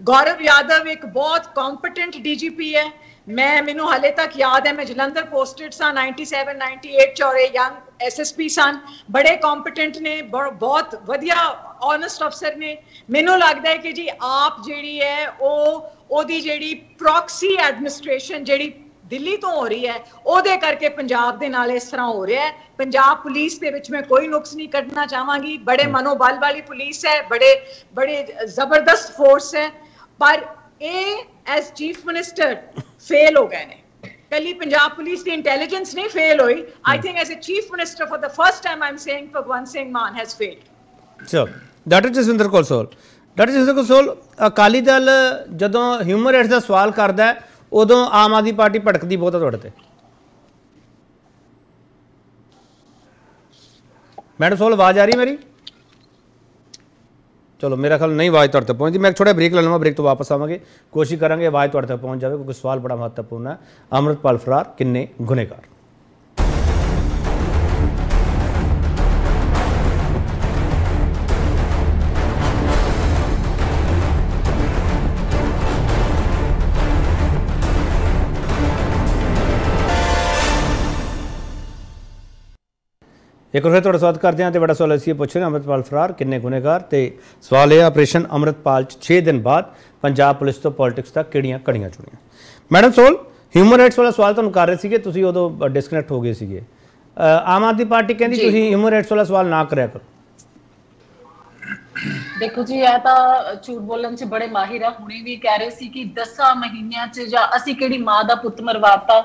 ਗੌਰਵ ਯਾਦਵ ਇੱਕ ਬਹੁਤ ਕੰਪੀਟੈਂਟ ਡੀਜੀਪੀ ਹੈ। ਮੈਂ ਮੈਨੂੰ ਹਲੇ ਤੱਕ ਯਾਦ ਹੈ ਮੈਂ ਜਲੰਧਰ ਪੋਸਟਡ ਸਾਂ 97 98 ਚ ਔਰ ਯੰਗ ਐਸਐਸਪੀ ਸਨ ਬੜੇ ਕੰਪੀਟੈਂਟ ਨੇ ਬਹੁਤ ਵਧੀਆ ਓਨੈਸਟ ਅਫਸਰ ਨੇ। ਮੈਨੂੰ ਲੱਗਦਾ ਹੈ ਕਿ ਜੀ ਆਪ ਜਿਹੜੀ ਹੈ ਉਹ ਉਹਦੀ ਜਿਹੜੀ ਪ੍ਰੋਕਸੀ ਐਡਮਿਨਿਸਟ੍ਰੇਸ਼ਨ ਜਿਹੜੀ ਦਿੱਲੀ ਤੋਂ ਹੋ ਰਹੀ ਹੈ ਉਹਦੇ ਕਰਕੇ ਪੰਜਾਬ ਦੇ ਨਾਲ ਇਸ ਤਰ੍ਹਾਂ ਹੋ ਰਿਹਾ ਹੈ। ਪੰਜਾਬ ਪੁਲਿਸ ਦੇ ਵਿੱਚ ਮੈਂ ਕੋਈ ਨੁਕਸ ਨਹੀਂ ਕੱਢਣਾ ਚਾਹਾਂਗੀ। ਬੜੇ ਮਨੋਬਲ ਵਾਲੀ ਪੁਲਿਸ ਹੈ ਬੜੇ ਬੜੇ ਜ਼ਬਰਦਸਤ ਫੋਰਸ ਹੈ। ਪਰ ਇਹ ਐਸ ਚੀਫ ਮਿਨਿਸਟਰ ਫੇਲ ਹੋ ਗਏ ਨੇ ਕੱਲੀ ਪੰਜਾਬ ਪੁਲਿਸ ਦੀ ਇੰਟੈਲੀਜੈਂਸ ਨਹੀਂ ਫੇਲ ਹੋਈ I think as a chief minister for the first time I am saying Bhagwant Singh Mann has failed ਚਲੋ ਡਾਕਟਰ ਜਸਵਿੰਦਰ ਕੌਰ ਸੋਲ ਡਾਕਟਰ ਜਸਵਿੰਦਰ ਕੌਰ ਸੋਲ ਅਕਾਲੀ ਦਲ ਜਦੋਂ ਹਿਊਮਨ ਰਾਈਟਸ ਦਾ ਸਵਾਲ ਕਰਦਾ ਉਦੋਂ ਆਮ ਆਦਮੀ ਪਾਰਟੀ ਭੜਕਦੀ ਬਹੁਤ ਹੈ ਤੁਹਾਡੇ ਤੇ ਮੈਡਮ ਸੋਲ ਆਵਾਜ਼ ਆ ਰਹੀ ਮੇਰੀ ਚਲੋ, ਮੇਰਾ ਖਿਆਲ ਨਹੀਂ ਆਵਾਜ਼ ਤੁਹਾਡੇ ਤੱਕ ਪਹੁੰਚਦੀ। ਮੈਂ ਥੋੜਾ ਬ੍ਰੇਕ ਲੈ ਲਵਾਂ ਬ੍ਰੇਕ ਤੋਂ ਵਾਪਸ ਆਵਾਂਗੇ। ਕੋਸ਼ਿਸ਼ ਕਰਾਂਗੇ ਆਵਾਜ਼ ਤੁਹਾਡੇ ਤੱਕ ਪਹੁੰਚ ਜਾਵੇ, ਕਿਉਂਕਿ ਸਵਾਲ ਬੜਾ ਮਹੱਤਵਪੂਰਨ ਹੈ। ਅੰਮ੍ਰਿਤਪਾਲ ਫਰਾਰ, ਕਿੰਨੇ ਗੁਨੇਗਾਰ? ਇੱਕ ਵਾਰ ਤੁਹਾਡਾ ਸਵਾਗਤ ਕਰਦੇ ਹਾਂ ਤੇ ਬੜਾ ਸਵਾਲ ਅਸੀਂ ਪੁੱਛ ਰਹੇ ਅੰਮ੍ਰਿਤਪਾਲ ਫਰਾਰ ਕਿੰਨੇ ਗੁਨੇਗਾਰ? ਤੇ ਸਵਾਲ ਇਹ ਆਪਰੇਸ਼ਨ ਅੰਮ੍ਰਿਤਪਾਲ ਚ 6 ਦਿਨ ਬਾਅਦ ਪੰਜਾਬ ਪੁਲਿਸ ਤੋਂ ਪੋਲਿਟਿਕਸ ਤੱਕ ਕਿਹੜੀਆਂ ਕੜੀਆਂ ਚੁਣੀਆਂ? ਮੈਡਮ ਸੋਲ ਹਿਊਮਨ ਰਾਈਟਸ ਵਾਲਾ ਸਵਾਲ ਤੁਹਾਨੂੰ ਕਰ ਰਹੇ ਸੀਗੇ ਤੁਸੀਂ ਉਦੋਂ ਡਿਸਕਨੈਕਟ ਹੋ ਗਏ ਸੀਗੇ। ਆਮ ਆਦਮੀ ਪਾਰਟੀ ਕਹਿੰਦੀ। ਤੁਸੀਂ ਹਿਊਮਨ ਰਾਈਟਸ ਵਾਲਾ ਸਵਾਲ ਨਾ ਕਰਿਆ ਕਰੋ। ਦੇਖੋ ਜੀ ਇਹ ਤਾਂ ਝੂਠ ਬੋਲਣ 'ਚ ਬੜੇ ਮਾਹਿਰ ਆ। ਹੁਣੇ ਵੀ ਕਹਿ ਰਹੇ ਸੀ ਕਿ 10 ਮਹੀਨਿਆਂ 'ਚ ਜਾਂ ਅਸੀਂ ਕਿਹੜੀ ਮਾਂ ਦਾ ਪੁੱਤ ਮਰਵਾਤਾ।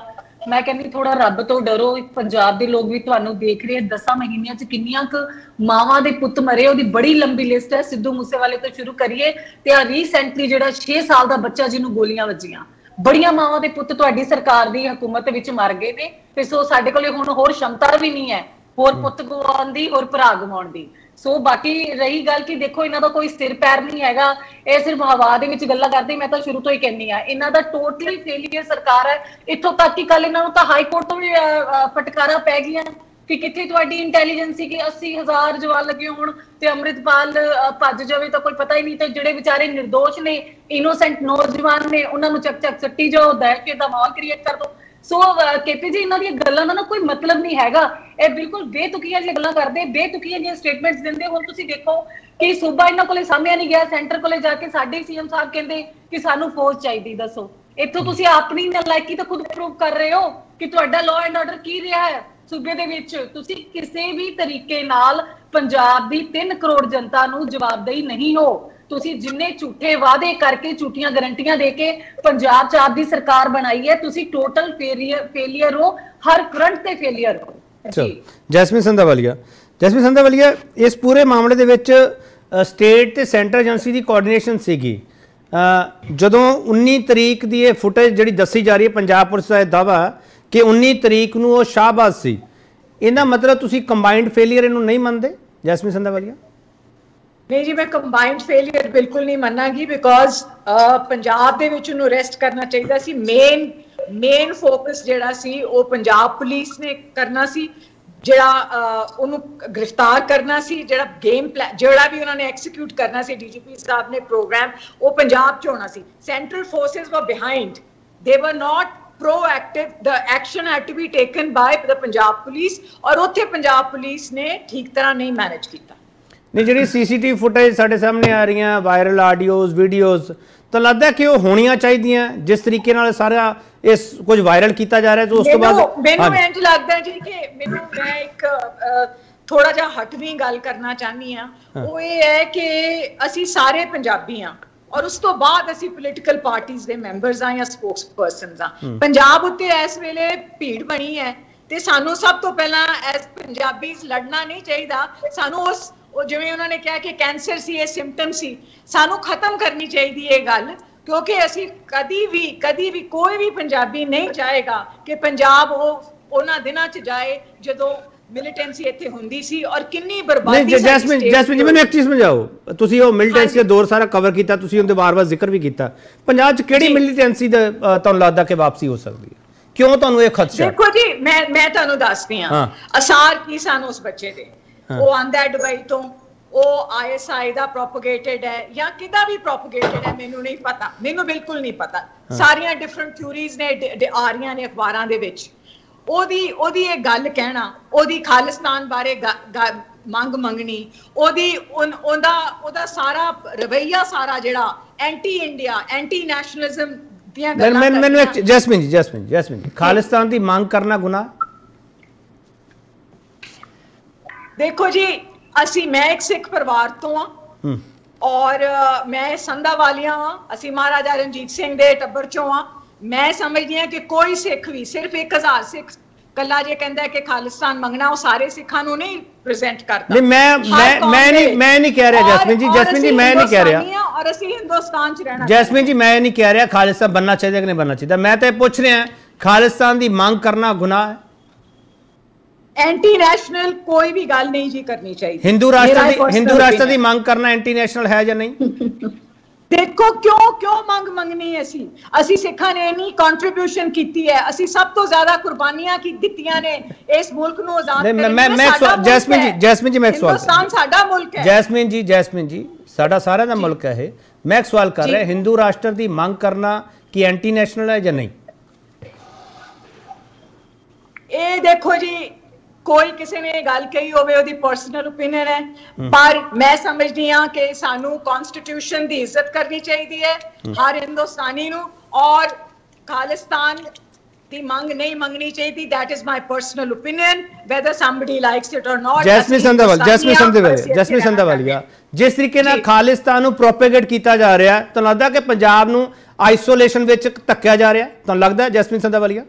ਮੈਂ ਕਹਿੰਦੀ ਥੋੜਾ ਰੱਬ ਤੋਂ ਡਰੋ ਪੰਜਾਬ ਦੇ ਲੋਕ ਵੀ ਤੁਹਾਨੂੰ ਦੇਖ ਰਹੇ 10 ਮਹੀਨਿਆਂ 'ਚ ਕਿੰਨੀਆਂ ਕੁ ਮਾਵਾਂ ਦੇ ਪੁੱਤ ਮਰੇ ਉਹਦੀ ਬੜੀ ਲੰਬੀ ਲਿਸਟ ਹੈ ਸਿੱਧੂ ਮੂਸੇਵਾਲੇ ਤੋਂ ਸ਼ੁਰੂ ਕਰੀਏ ਤੇ ਆ ਰੀਸੈਂਟਲੀ ਜਿਹੜਾ 6 ਸਾਲ ਦਾ ਬੱਚਾ ਜਿਹਨੂੰ ਗੋਲੀਆਂ ਵੱਜੀਆਂ। ਬੜੀਆਂ ਮਾਵਾਂ ਦੇ ਪੁੱਤ ਤੁਹਾਡੀ ਸਰਕਾਰ ਦੀ ਹਕੂਮਤ ਵਿੱਚ ਮਰ ਗਏ ਨੇ ਤੇ ਸੋ ਸਾਡੇ ਕੋਲੇ ਹੁਣ ਹੋਰ ਸ਼ਮਤਾ ਵੀ ਨਹੀਂ ਹੈ ਹੋਰ ਪੁੱਤ ਗਵਾਉਣ ਦੀ ਹੋਰ ਭਰਾ ਗਵਾਉਣ ਦੀ। ਸੋ ਬਾਕੀ ਰਹੀ ਗੱਲ ਕਿ ਦੇਖੋ ਇਹਨਾਂ ਦਾ ਕੋਈ ਸਿਰ ਪੈਰ ਨਹੀਂ ਹੈਗਾ। ਇਹ ਸਿਰਫ ਹਵਾ ਦੇ ਵਿੱਚ ਗੱਲਾਂ ਕਰਦੇ ਮੈਂ ਤਾਂ ਸ਼ੁਰੂ ਤੋਂ ਹੀ ਕਹਿੰਨੀ ਆ ਇਹਨਾਂ ਦਾ ਟੋਟਲੀ ਫੇਲੀਅਰ ਸਰਕਾਰ ਹੈ। ਇੱਥੋਂ ਤੱਕ ਕਿ ਕੱਲ ਇਹਨਾਂ ਨੂੰ ਤਾਂ ਹਾਈ ਕੋਰਟ ਤੋਂ ਵੀ ਅਹ, ਫਟਕਾਰਾਂ ਪੈ ਗਈਆਂ ਕਿ ਕਿੱਥੇ ਤੁਹਾਡੀ ਇੰਟੈਲੀਜੈਂਸ ਸੀ ਕਿ 80000 ਜਵਾਨ ਲੱਗੇ ਹੋਣ ਤੇ ਅੰਮ੍ਰਿਤਪਾਲ ਭੱਜ ਜਾਵੇ ਤਾਂ ਕੋਈ ਪਤਾ ਹੀ ਨਹੀਂ ਤੇ ਜਿਹੜੇ ਵਿਚਾਰੇ નિર્ਦੋਸ਼ ਨੇ ਇਨੋਸੈਂਟ ਨੌਜਵਾਨ ਨੇ ਉਹਨਾਂ ਨੂੰ ਚੱਕ ਚੱਕ ਸੱਟੀ ਜਾਓ ਦਹਿਸ਼ਤ ਦਾ ਮਾਹੌਲ ਕ੍ਰੀਏਟ ਕਰ ਦੋ ਸੋ ਕੇਪੀ ਜੀ, ਇਹਨਾਂ ਦੀਆਂ ਗੱਲਾਂ ਦਾ ਨਾ ਕੋਈ ਮਤਲਬ ਨਹੀਂ ਹੈਗਾ। ਇਹ ਬਿਲਕੁਲ ਬੇਤੁਕੀਆਂ ਜਿਹੀਆਂ ਗੱਲਾਂ ਕਰਦੇ, ਬੇਤੁਕੀਆਂ ਜਿਹੀਆਂ ਸਟੇਟਮੈਂਟਸ ਦਿੰਦੇ। ਹੁਣ ਤੁਸੀਂ ਦੇਖੋ ਕਿ ਸੂਬਾ ਇਹਨਾਂ ਕੋਲੇ ਸਾਹਮਣੇ ਨਹੀਂ ਗਿਆ ਸੈਂਟਰ ਕੋਲੇ ਜਾ ਕੇ ਸਾਡੇ ਸੀਐਮ ਸਾਹਿਬ ਕਹਿੰਦੇ ਕਿ ਸਾਨੂੰ ਫੌਜ ਚਾਹੀਦੀ, ਦੱਸੋ। ਇੱਥੋਂ ਤੁਸੀਂ ਆਪਣੀ ਨਲਾਇਕੀ ਤਾਂ ਖੁਦ ਪ੍ਰੂਵ ਕਰ ਰਹੇ ਹੋ ਕਿ ਤੁਹਾਡਾ ਲਾਅ ਐਂਡ ਆਰਡਰ ਕੀ ਰਿਹਾ ਹੈ ਸੂਬੇ ਦੇ ਵਿੱਚ? ਤੁਸੀਂ ਕਿਸੇ ਵੀ ਤਰੀਕੇ ਨਾਲ ਪੰਜਾਬ ਦੀ 3 ਕਰੋੜ ਜਨਤਾ ਨੂੰ ਜਵਾਬਦੇਹੀ ਨਹੀਂ ਹੋ। ਤੁਸੀਂ ਜਿੰਨੇ ਝੂਠੇ ਵਾਅਦੇ ਕਰਕੇ ਝੂਠੀਆਂ ਗਰੰਟੀਆਂ ਦੇ ਕੇ ਪੰਜਾਬ ਚ ਆਪ ਦੀ ਸਰਕਾਰ ਬਣਾਈ ਹੈ ਤੁਸੀਂ ਟੋਟਲ ਫੇਲੀਅਰ ਫੇਲੀਅਰ ਹੋ ਹਰ ਫਰੰਟ ਤੇ ਫੇਲੀਅਰ ਹੋ। ਚਲੋ ਜੈਸਮੀਨ ਸੰਧਾਵਾਲੀਆ। ਜੈਸਮੀਨ ਸੰਧਾਵਾਲੀਆ ਇਸ ਪੂਰੇ ਮਾਮਲੇ ਦੇ ਵਿੱਚ ਸਟੇਟ ਤੇ ਸੈਂਟਰ ਏਜੰਸੀ ਦੀ ਕੋਆਰਡੀਨੇਸ਼ਨ ਸੀਗੀ। ਜਦੋਂ 19 ਤਰੀਕ ਦੀ ਇਹ ਫੁਟੇਜ ਜਿਹੜੀ ਦੱਸੀ ਜਾ ਰਹੀ ਹੈ ਪੰਜਾਬ ਪੁਲਿਸ ਦਾ ਇਹ ਦਾਵਾ ਕਿ 19 ਤਰੀਕ ਨੂੰ ਉਹ ਸ਼ਾਹਬਾਜ਼ ਸੀ। ਇਹਦਾ ਮਤਲਬ ਤੁਸੀਂ ਕੰਬਾਈਨਡ ਫੇਲਿਅਰ ਇਹਨੂੰ ਨਹੀਂ ਮੰਨਦੇ ਜੈਸਮੀਨ ਸੰਧਾਵਾਲੀਆ? ਨਹੀਂ ਜੀ, ਮੈਂ ਕੰਬਾਈਨਡ ਫੇਲਿਅਰ ਬਿਲਕੁਲ ਨਹੀਂ ਮੰਨਾਂਗੀ ਬਿਕੋਜ਼ ਪੰਜਾਬ ਦੇ ਵਿੱਚ ਉਹਨੂੰ ਅਰੈਸਟ ਕਰਨਾ ਚਾਹੀਦਾ ਸੀ। ਮੇਨ ਮੇਨ ਫੋਕਸ ਜਿਹੜਾ ਸੀ, ਉਹ ਪੰਜਾਬ ਪੁਲਿਸ ਨੇ ਕਰਨਾ ਸੀ, ਜਿਹੜਾ ਉਹਨੂੰ ਗ੍ਰਿਫਤਾਰ ਕਰਨਾ ਸੀ, ਜਿਹੜਾ ਗੇਮ ਪਲਾਨ ਜਿਹੜਾ ਵੀ ਉਹਨਾਂ ਨੇ ਐਕਸੀਕਿਊਟ ਕਰਨਾ ਸੀ ਡੀਜੀਪੀ ਸਾਹਿਬ ਨੇ ਪ੍ਰੋਗਰਾਮ ਉਹ ਪੰਜਾਬ ਚ ਹੋਣਾ ਸੀ। Central forces were behind they were not proactive. The action had to be taken by the punjab police ਔਰ ਉੱਥੇ ਪੰਜਾਬ ਪੁਲਿਸ ਨੇ ਠੀਕ ਤਰ੍ਹਾਂ ਨਹੀਂ ਮੈਨੇਜ ਕੀਤਾ। ਨਹੀਂ ਜਿਹੜੀ ਸੀਸੀਟੀਵੀ ਫੁਟੇਜ ਸਾਡੇ ਸਾਹਮਣੇ ਆ ਰਹੀਆਂ ਵਾਇਰਲ ਆਡੀਓਜ਼ ਵੀਡੀਓਜ਼ ਤਾਂ ਲੱਗਦਾ ਕਿ ਉਹ ਹੋਣੀਆਂ ਚਾਹੀਦੀਆਂ ਜਿਸ ਤਰੀਕੇ ਨਾਲ ਸਾਰਾ ਇਸ ਕੁਝ ਵਾਇਰਲ ਕੀਤਾ ਜਾ ਰਿਹਾ ਤੇ ਉਸ ਤੋਂ ਬਾਅਦ ਮੈਨੂੰ। ਇੰਜ ਲੱਗਦਾ ਜੀ ਕਿ ਮੈਨੂੰ ਮੈਂ ਇੱਕ ਥੋੜਾ ਜਿਹਾ ਹਟਵੀਂ ਗੱਲ ਕਰਨਾ ਚਾਹਨੀ ਆ ਉਹ ਇਹ ਹੈ ਕਿ ਅਸੀਂ ਸਾਰੇ ਪੰਜਾਬੀ ਆ ਔਰ ਉਸ ਤੋਂ ਬਾਅਦ ਅਸੀਂ ਪੋਲੀਟੀਕਲ ਪਾਰਟੀਆਂ ਦੇ ਮੈਂਬਰਸ ਆ ਜਾਂ ਸਪੋਕਸ ਪਰਸਨਸ ਆ ਪੰਜਾਬ ਉੱਤੇ ਇਸ ਵੇਲੇ ਭੀੜ ਬਣੀ ਹੈ ਤੇ ਸਾਨੂੰ ਸਭ ਤੋਂ ਪਹਿਲਾਂ ਐਸ ਪੰਜਾਬੀਜ਼ ਲੜਨਾ ਨਹੀਂ ਚਾਹੀਦਾ। ਸਾਨੂੰ ਉਸ ਉਹ ਜਿਵੇਂ ਉਹਨਾਂ ਨੇ ਕਿਹਾ ਕਿ ਕੈਂਸਰ ਸੀ ਇਹ ਸਿੰਪਟਮ ਸੀ ਸਾਨੂੰ ਖਤਮ ਕਰਨੀ ਚਾਹੀਦੀ ਇਹ ਗੱਲ ਕਿਉਂਕਿ ਅਸੀਂ ਕਦੀ ਵੀ ਕਦੀ ਵੀ ਕੋਈ ਵੀ ਪੰਜਾਬੀ ਨਹੀਂ ਚਾਹੇਗਾ ਕਿ ਪੰਜਾਬ ਉਹ ਉਹਨਾਂ ਦਿਨਾਂ 'ਚ ਜਾਏ ਜਦੋਂ ਮਿਲੀਟੈਂਸੀ ਇੱਥੇ ਹੁੰਦੀ ਸੀ ਔਰ ਕਿੰਨੀ ਬਰਬਾਦੀ ਨਹੀਂ ਜੈਸਮਿਨ ਜੈਸਮਿਨ ਜੀ ਮੈਨੂੰ ਇੱਕ ਚੀਜ਼ ਸਮਝਾਓ ਤੁਸੀਂ ਉਹ ਮਿਲੀਟੈਂਸੀ ਦਾ ਦੌਰ ਸਾਰਾ ਕਵਰ ਕੀਤਾ ਤੁਸੀਂ ਉਹਦੇ ਵਾਰ-ਵਾਰ ਜ਼ਿਕਰ ਵੀ ਕੀਤਾ ਪੰਜਾਬ 'ਚ ਕਿਹੜੀ। ਮਿਲੀਟੈਂਸੀ ਦਾ ਤੁਹਾਨੂੰ ਲੱਗਦਾ ਕਿ ਵਾਪਸੀ ਹੋ ਸਕਦੀ ਹੈ ਕਿਉਂ ਤੁਹਾਨੂੰ ਇਹ ਖਦਸ਼ਾ? ਦੇਖੋ ਜੀ ਮੈਂ ਮੈਂ ਤੁਹਾਨੂੰ ਦੱਸਦੀ ਹਾਂ। ਅਸਾਰ ਕੀ ਸਨ ਉਸ ਬੱਚੇ ਦੇ। ਉਹ ਆਂਦਾ ਦੁਬਈ ਤੋਂ ਉਹ ਆਈਐਸਆਈ ਦਾ ਪ੍ਰੋਪਗੇਟਡ ਹੈ ਜਾਂ ਕਿਦਾ ਵੀ ਪ੍ਰੋਪਗੇਟਡ ਹੈ ਮੈਨੂੰ ਨਹੀਂ ਪਤਾ ਮੈਨੂੰ ਬਿਲਕੁਲ ਨਹੀਂ ਪਤਾ। ਸਾਰੀਆਂ ਡਿਫਰੈਂਟ ਥਿਊਰੀਜ਼ ਨੇ ਆ ਰਹੀਆਂ ਨੇ ਅਖਬਾਰਾਂ ਦੇ ਵਿੱਚ। ਉਹਦੀ ਉਹਦੀ ਇਹ ਗੱਲ ਕਹਿਣਾ ਉਹਦੀ ਖਾਲਿਸਤਾਨ ਬਾਰੇ ਮੰਗ ਮੰਗਣੀ ਉਹਦੀ ਉਹਦਾ ਉਹਦਾ ਸਾਰਾ ਰਵਈਆ ਸਾਰਾ ਜਿਹੜਾ ਐਂਟੀ ਇੰਡੀਆ ਐਂਟੀ ਨੈਸ਼ਨਲਿਜ਼ਮ ਦੀਆਂ ਗੱਲਾਂ ਮੈਨੂੰ ਮੈਨੂੰ। ਜੈਸਮਿਨ ਜੀ ਜੈਸਮਿਨ ਖਾਲਿਸਤਾਨ ਦੀ ਮੰਗ ਕਰਨਾ ਗੁਨਾਹ? ਦੇਖੋ ਜੀ ਅਸੀਂ ਮੈਂ ਇੱਕ ਸਿੱਖ ਪਰਿਵਾਰ ਤੋਂ ਆ ਔਰ ਮੈਂ ਸੰਧਾ ਵਾਲੀਆਂ ਵਾਂ। ਅਸੀਂ ਮਹਾਰਾਜਾ ਰਣਜੀਤ ਸਿੰਘ ਦੇ ਟੱਬਰ ਚੋਂ ਆ ਮੈਂ ਸਮਝਦੀ ਹਾਂ ਕਿ ਕੋਈ ਸਿੱਖ ਵੀ ਸਿਰਫ 1000 ਸਿੱਖ ਕੱਲਾ ਜੇ ਕਹਿੰਦਾ ਕਿ ਖਾਲਿਸਤਾਨ ਮੰਗਣਾ ਉਹ ਸਾਰੇ ਸਿੱਖਾਂ ਨੂੰ ਨਹੀਂ ਪ੍ਰੈਜ਼ੈਂਟ ਕਰਦਾ। ਨਹੀਂ, ਮੈਂ- ਮੈਂ- ਮੈਂ ਨਹੀਂ-। ਮੈਂ ਨਹੀਂ ਕਹਿ ਰਿਹਾ ਜੈਸਮੀਨ ਜੀ, ਜੈਸਮੀਨ ਜੀ, ਮੈਂ ਨਹੀਂ ਕਹਿ ਰਿਹਾ। ਔਰ ਅਸੀਂ ਹਿੰਦੁਸਤਾਨ 'ਚ ਰਹਿਣਾ ਜੈਸਮਿਨ ਜੀ ਮੈਂ ਨਹੀਂ ਕਹਿ ਰਿਹਾ ਖਾਲਿਸਤਾਨ ਬੰਨਣਾ ਚਾਹੀਦਾ ਕਿ ਨਹੀਂ ਬੰਨਣਾ ਚਾਹੀਦਾ। ਮੈਂ ਤਾਂ ਇਹ ਪੁੱਛ ਰਿਹਾ ਖਾਲਿਸਤਾਨ ਦੀ ਮੰਗ ਕਰਨਾ ਗੁਨਾਹ ਹੈ। ਐਂਟੀ ਨੈਸ਼ਨਲ ਕੋਈ ਵੀ ਗੱਲ ਨਹੀਂ ਜੀ ਕਰਨੀ ਚਾਹੀਦੀ। ਹਿੰਦੂ ਰਾਸ਼ਟਰ ਦੀ ਹਿੰਦੂ ਰਾਸ਼ਟਰ ਦੀ। ਮੰਗ ਕਰਨਾ ਐਂਟੀ ਨੈਸ਼ਨਲ ਹੈ ਜਾਂ ਨਹੀਂ? ਦੇਖੋ ਕਿਉਂ ਕਿਉਂ ਮੰਗ ਮੰਗਣੀ ਹੈ ਅਸੀਂ? ਅਸੀਂ ਸਿੱਖਾਂ ਨੇ ਇੰਨੀ ਕੰਟਰੀਬਿਊਸ਼ਨ ਕੀਤੀ ਹੈ। ਅਸੀਂ ਸਭ ਤੋਂ ਜ਼ਿਆਦਾ ਕੁਰਬਾਨੀਆਂ ਕੀ ਦਿੱਤੀਆਂ ਨੇ ਇਸ ਮੁਲਕ ਨੂੰ ਆਜ਼ਾਦ ਕਰਨ ਮੈਂ- ਲਈ। ਮੈਂ ਜੈਸਮੀਨ ਜੀ-। ਜੈਸਮੀਨ ਜੀ, ਮੈਂ ਇੱਕ ਸਵਾਲ ਹਿੰਦੁਸਤਾਨ ਸਾਡਾ ਮੁਲਕ ਹੈ। ਜੈਸਮਿਨ ਜੀ ਜੈਸਮਿਨ ਜੀ ਸਾਡਾ ਸਾਰਿਆਂ ਦਾ ਮੁਲਕ ਹੈ ਇਹ। ਮੈਂ ਇੱਕ ਸਵਾਲ ਕਰ। ਰਿਹਾ ਹਿੰਦੂ ਰਾਸ਼ਟਰ ਦੀ ਮੰਗ ਕਰਨਾ ਕੀ ਐਂਟੀ ਨੈਸ਼ਨਲ ਹੈ ਜਾਂ ਨਹੀਂ? ਇਹ ਦੇਖੋ ਜੀ ਕੋਈ ਕਿਸੇ ਨੇ ਇਹ ਗੱਲ ਕਹੀ ਹੋਵੇ ਉਹਦੀ ਪਰਸਨਲ ਓਪੀਨੀਅਨ ਹੈ ਪਰ ਮੈਂ ਸਮਝਦੀ ਹਾਂ ਕਿ ਸਾਨੂੰ ਕਨਸਟੀਟਿਊਸ਼ਨ ਦੀ ਇੱਜ਼ਤ ਕਰਨੀ ਚਾਹੀਦੀ ਹੈ ਹਰ ਹਿੰਦੁਸਤਾਨੀ ਨੂੰ ਔਰ ਖਾਲਿਸਤਾਨ ਦੀ ਮੰਗ ਨਹੀਂ ਮੰਗਣੀ ਚਾਹੀਦੀ that is my personal opinion whether somebody likes it or not Jasmine ਅਸੀਂ ਸੰਧਾਵਾਲ ਹਾਂ, ਸੰਧਾਵਾਲ ਰਹਿਣਾ ਸੰਧਾਵਾਲੀਆ। ਜਿਸ ਤਰੀਕੇ ਨਾਲ। ਖਾਲਿਸਤਾਨ ਨੂੰ ਪ੍ਰੋਪੇਗੇਟ ਕੀਤਾ ਜਾ ਰਿਹਾ ਹੈ ਤੁਹਾਨੂੰ ਲੱਗਦਾ ਕਿ ਪੰਜਾਬ ਨੂੰ ਆਈਸੋਲੇਸ਼ਨ ਵਿੱਚ ਧੱਕਿਆ ਜਾ ਰਿਹਾ? ਤੁਹਾਨੂੰ ਲੱਗਦਾ ਹੈ ਜੈਸਮਿਨ ਸੰਧਾਵਾਲੀਆ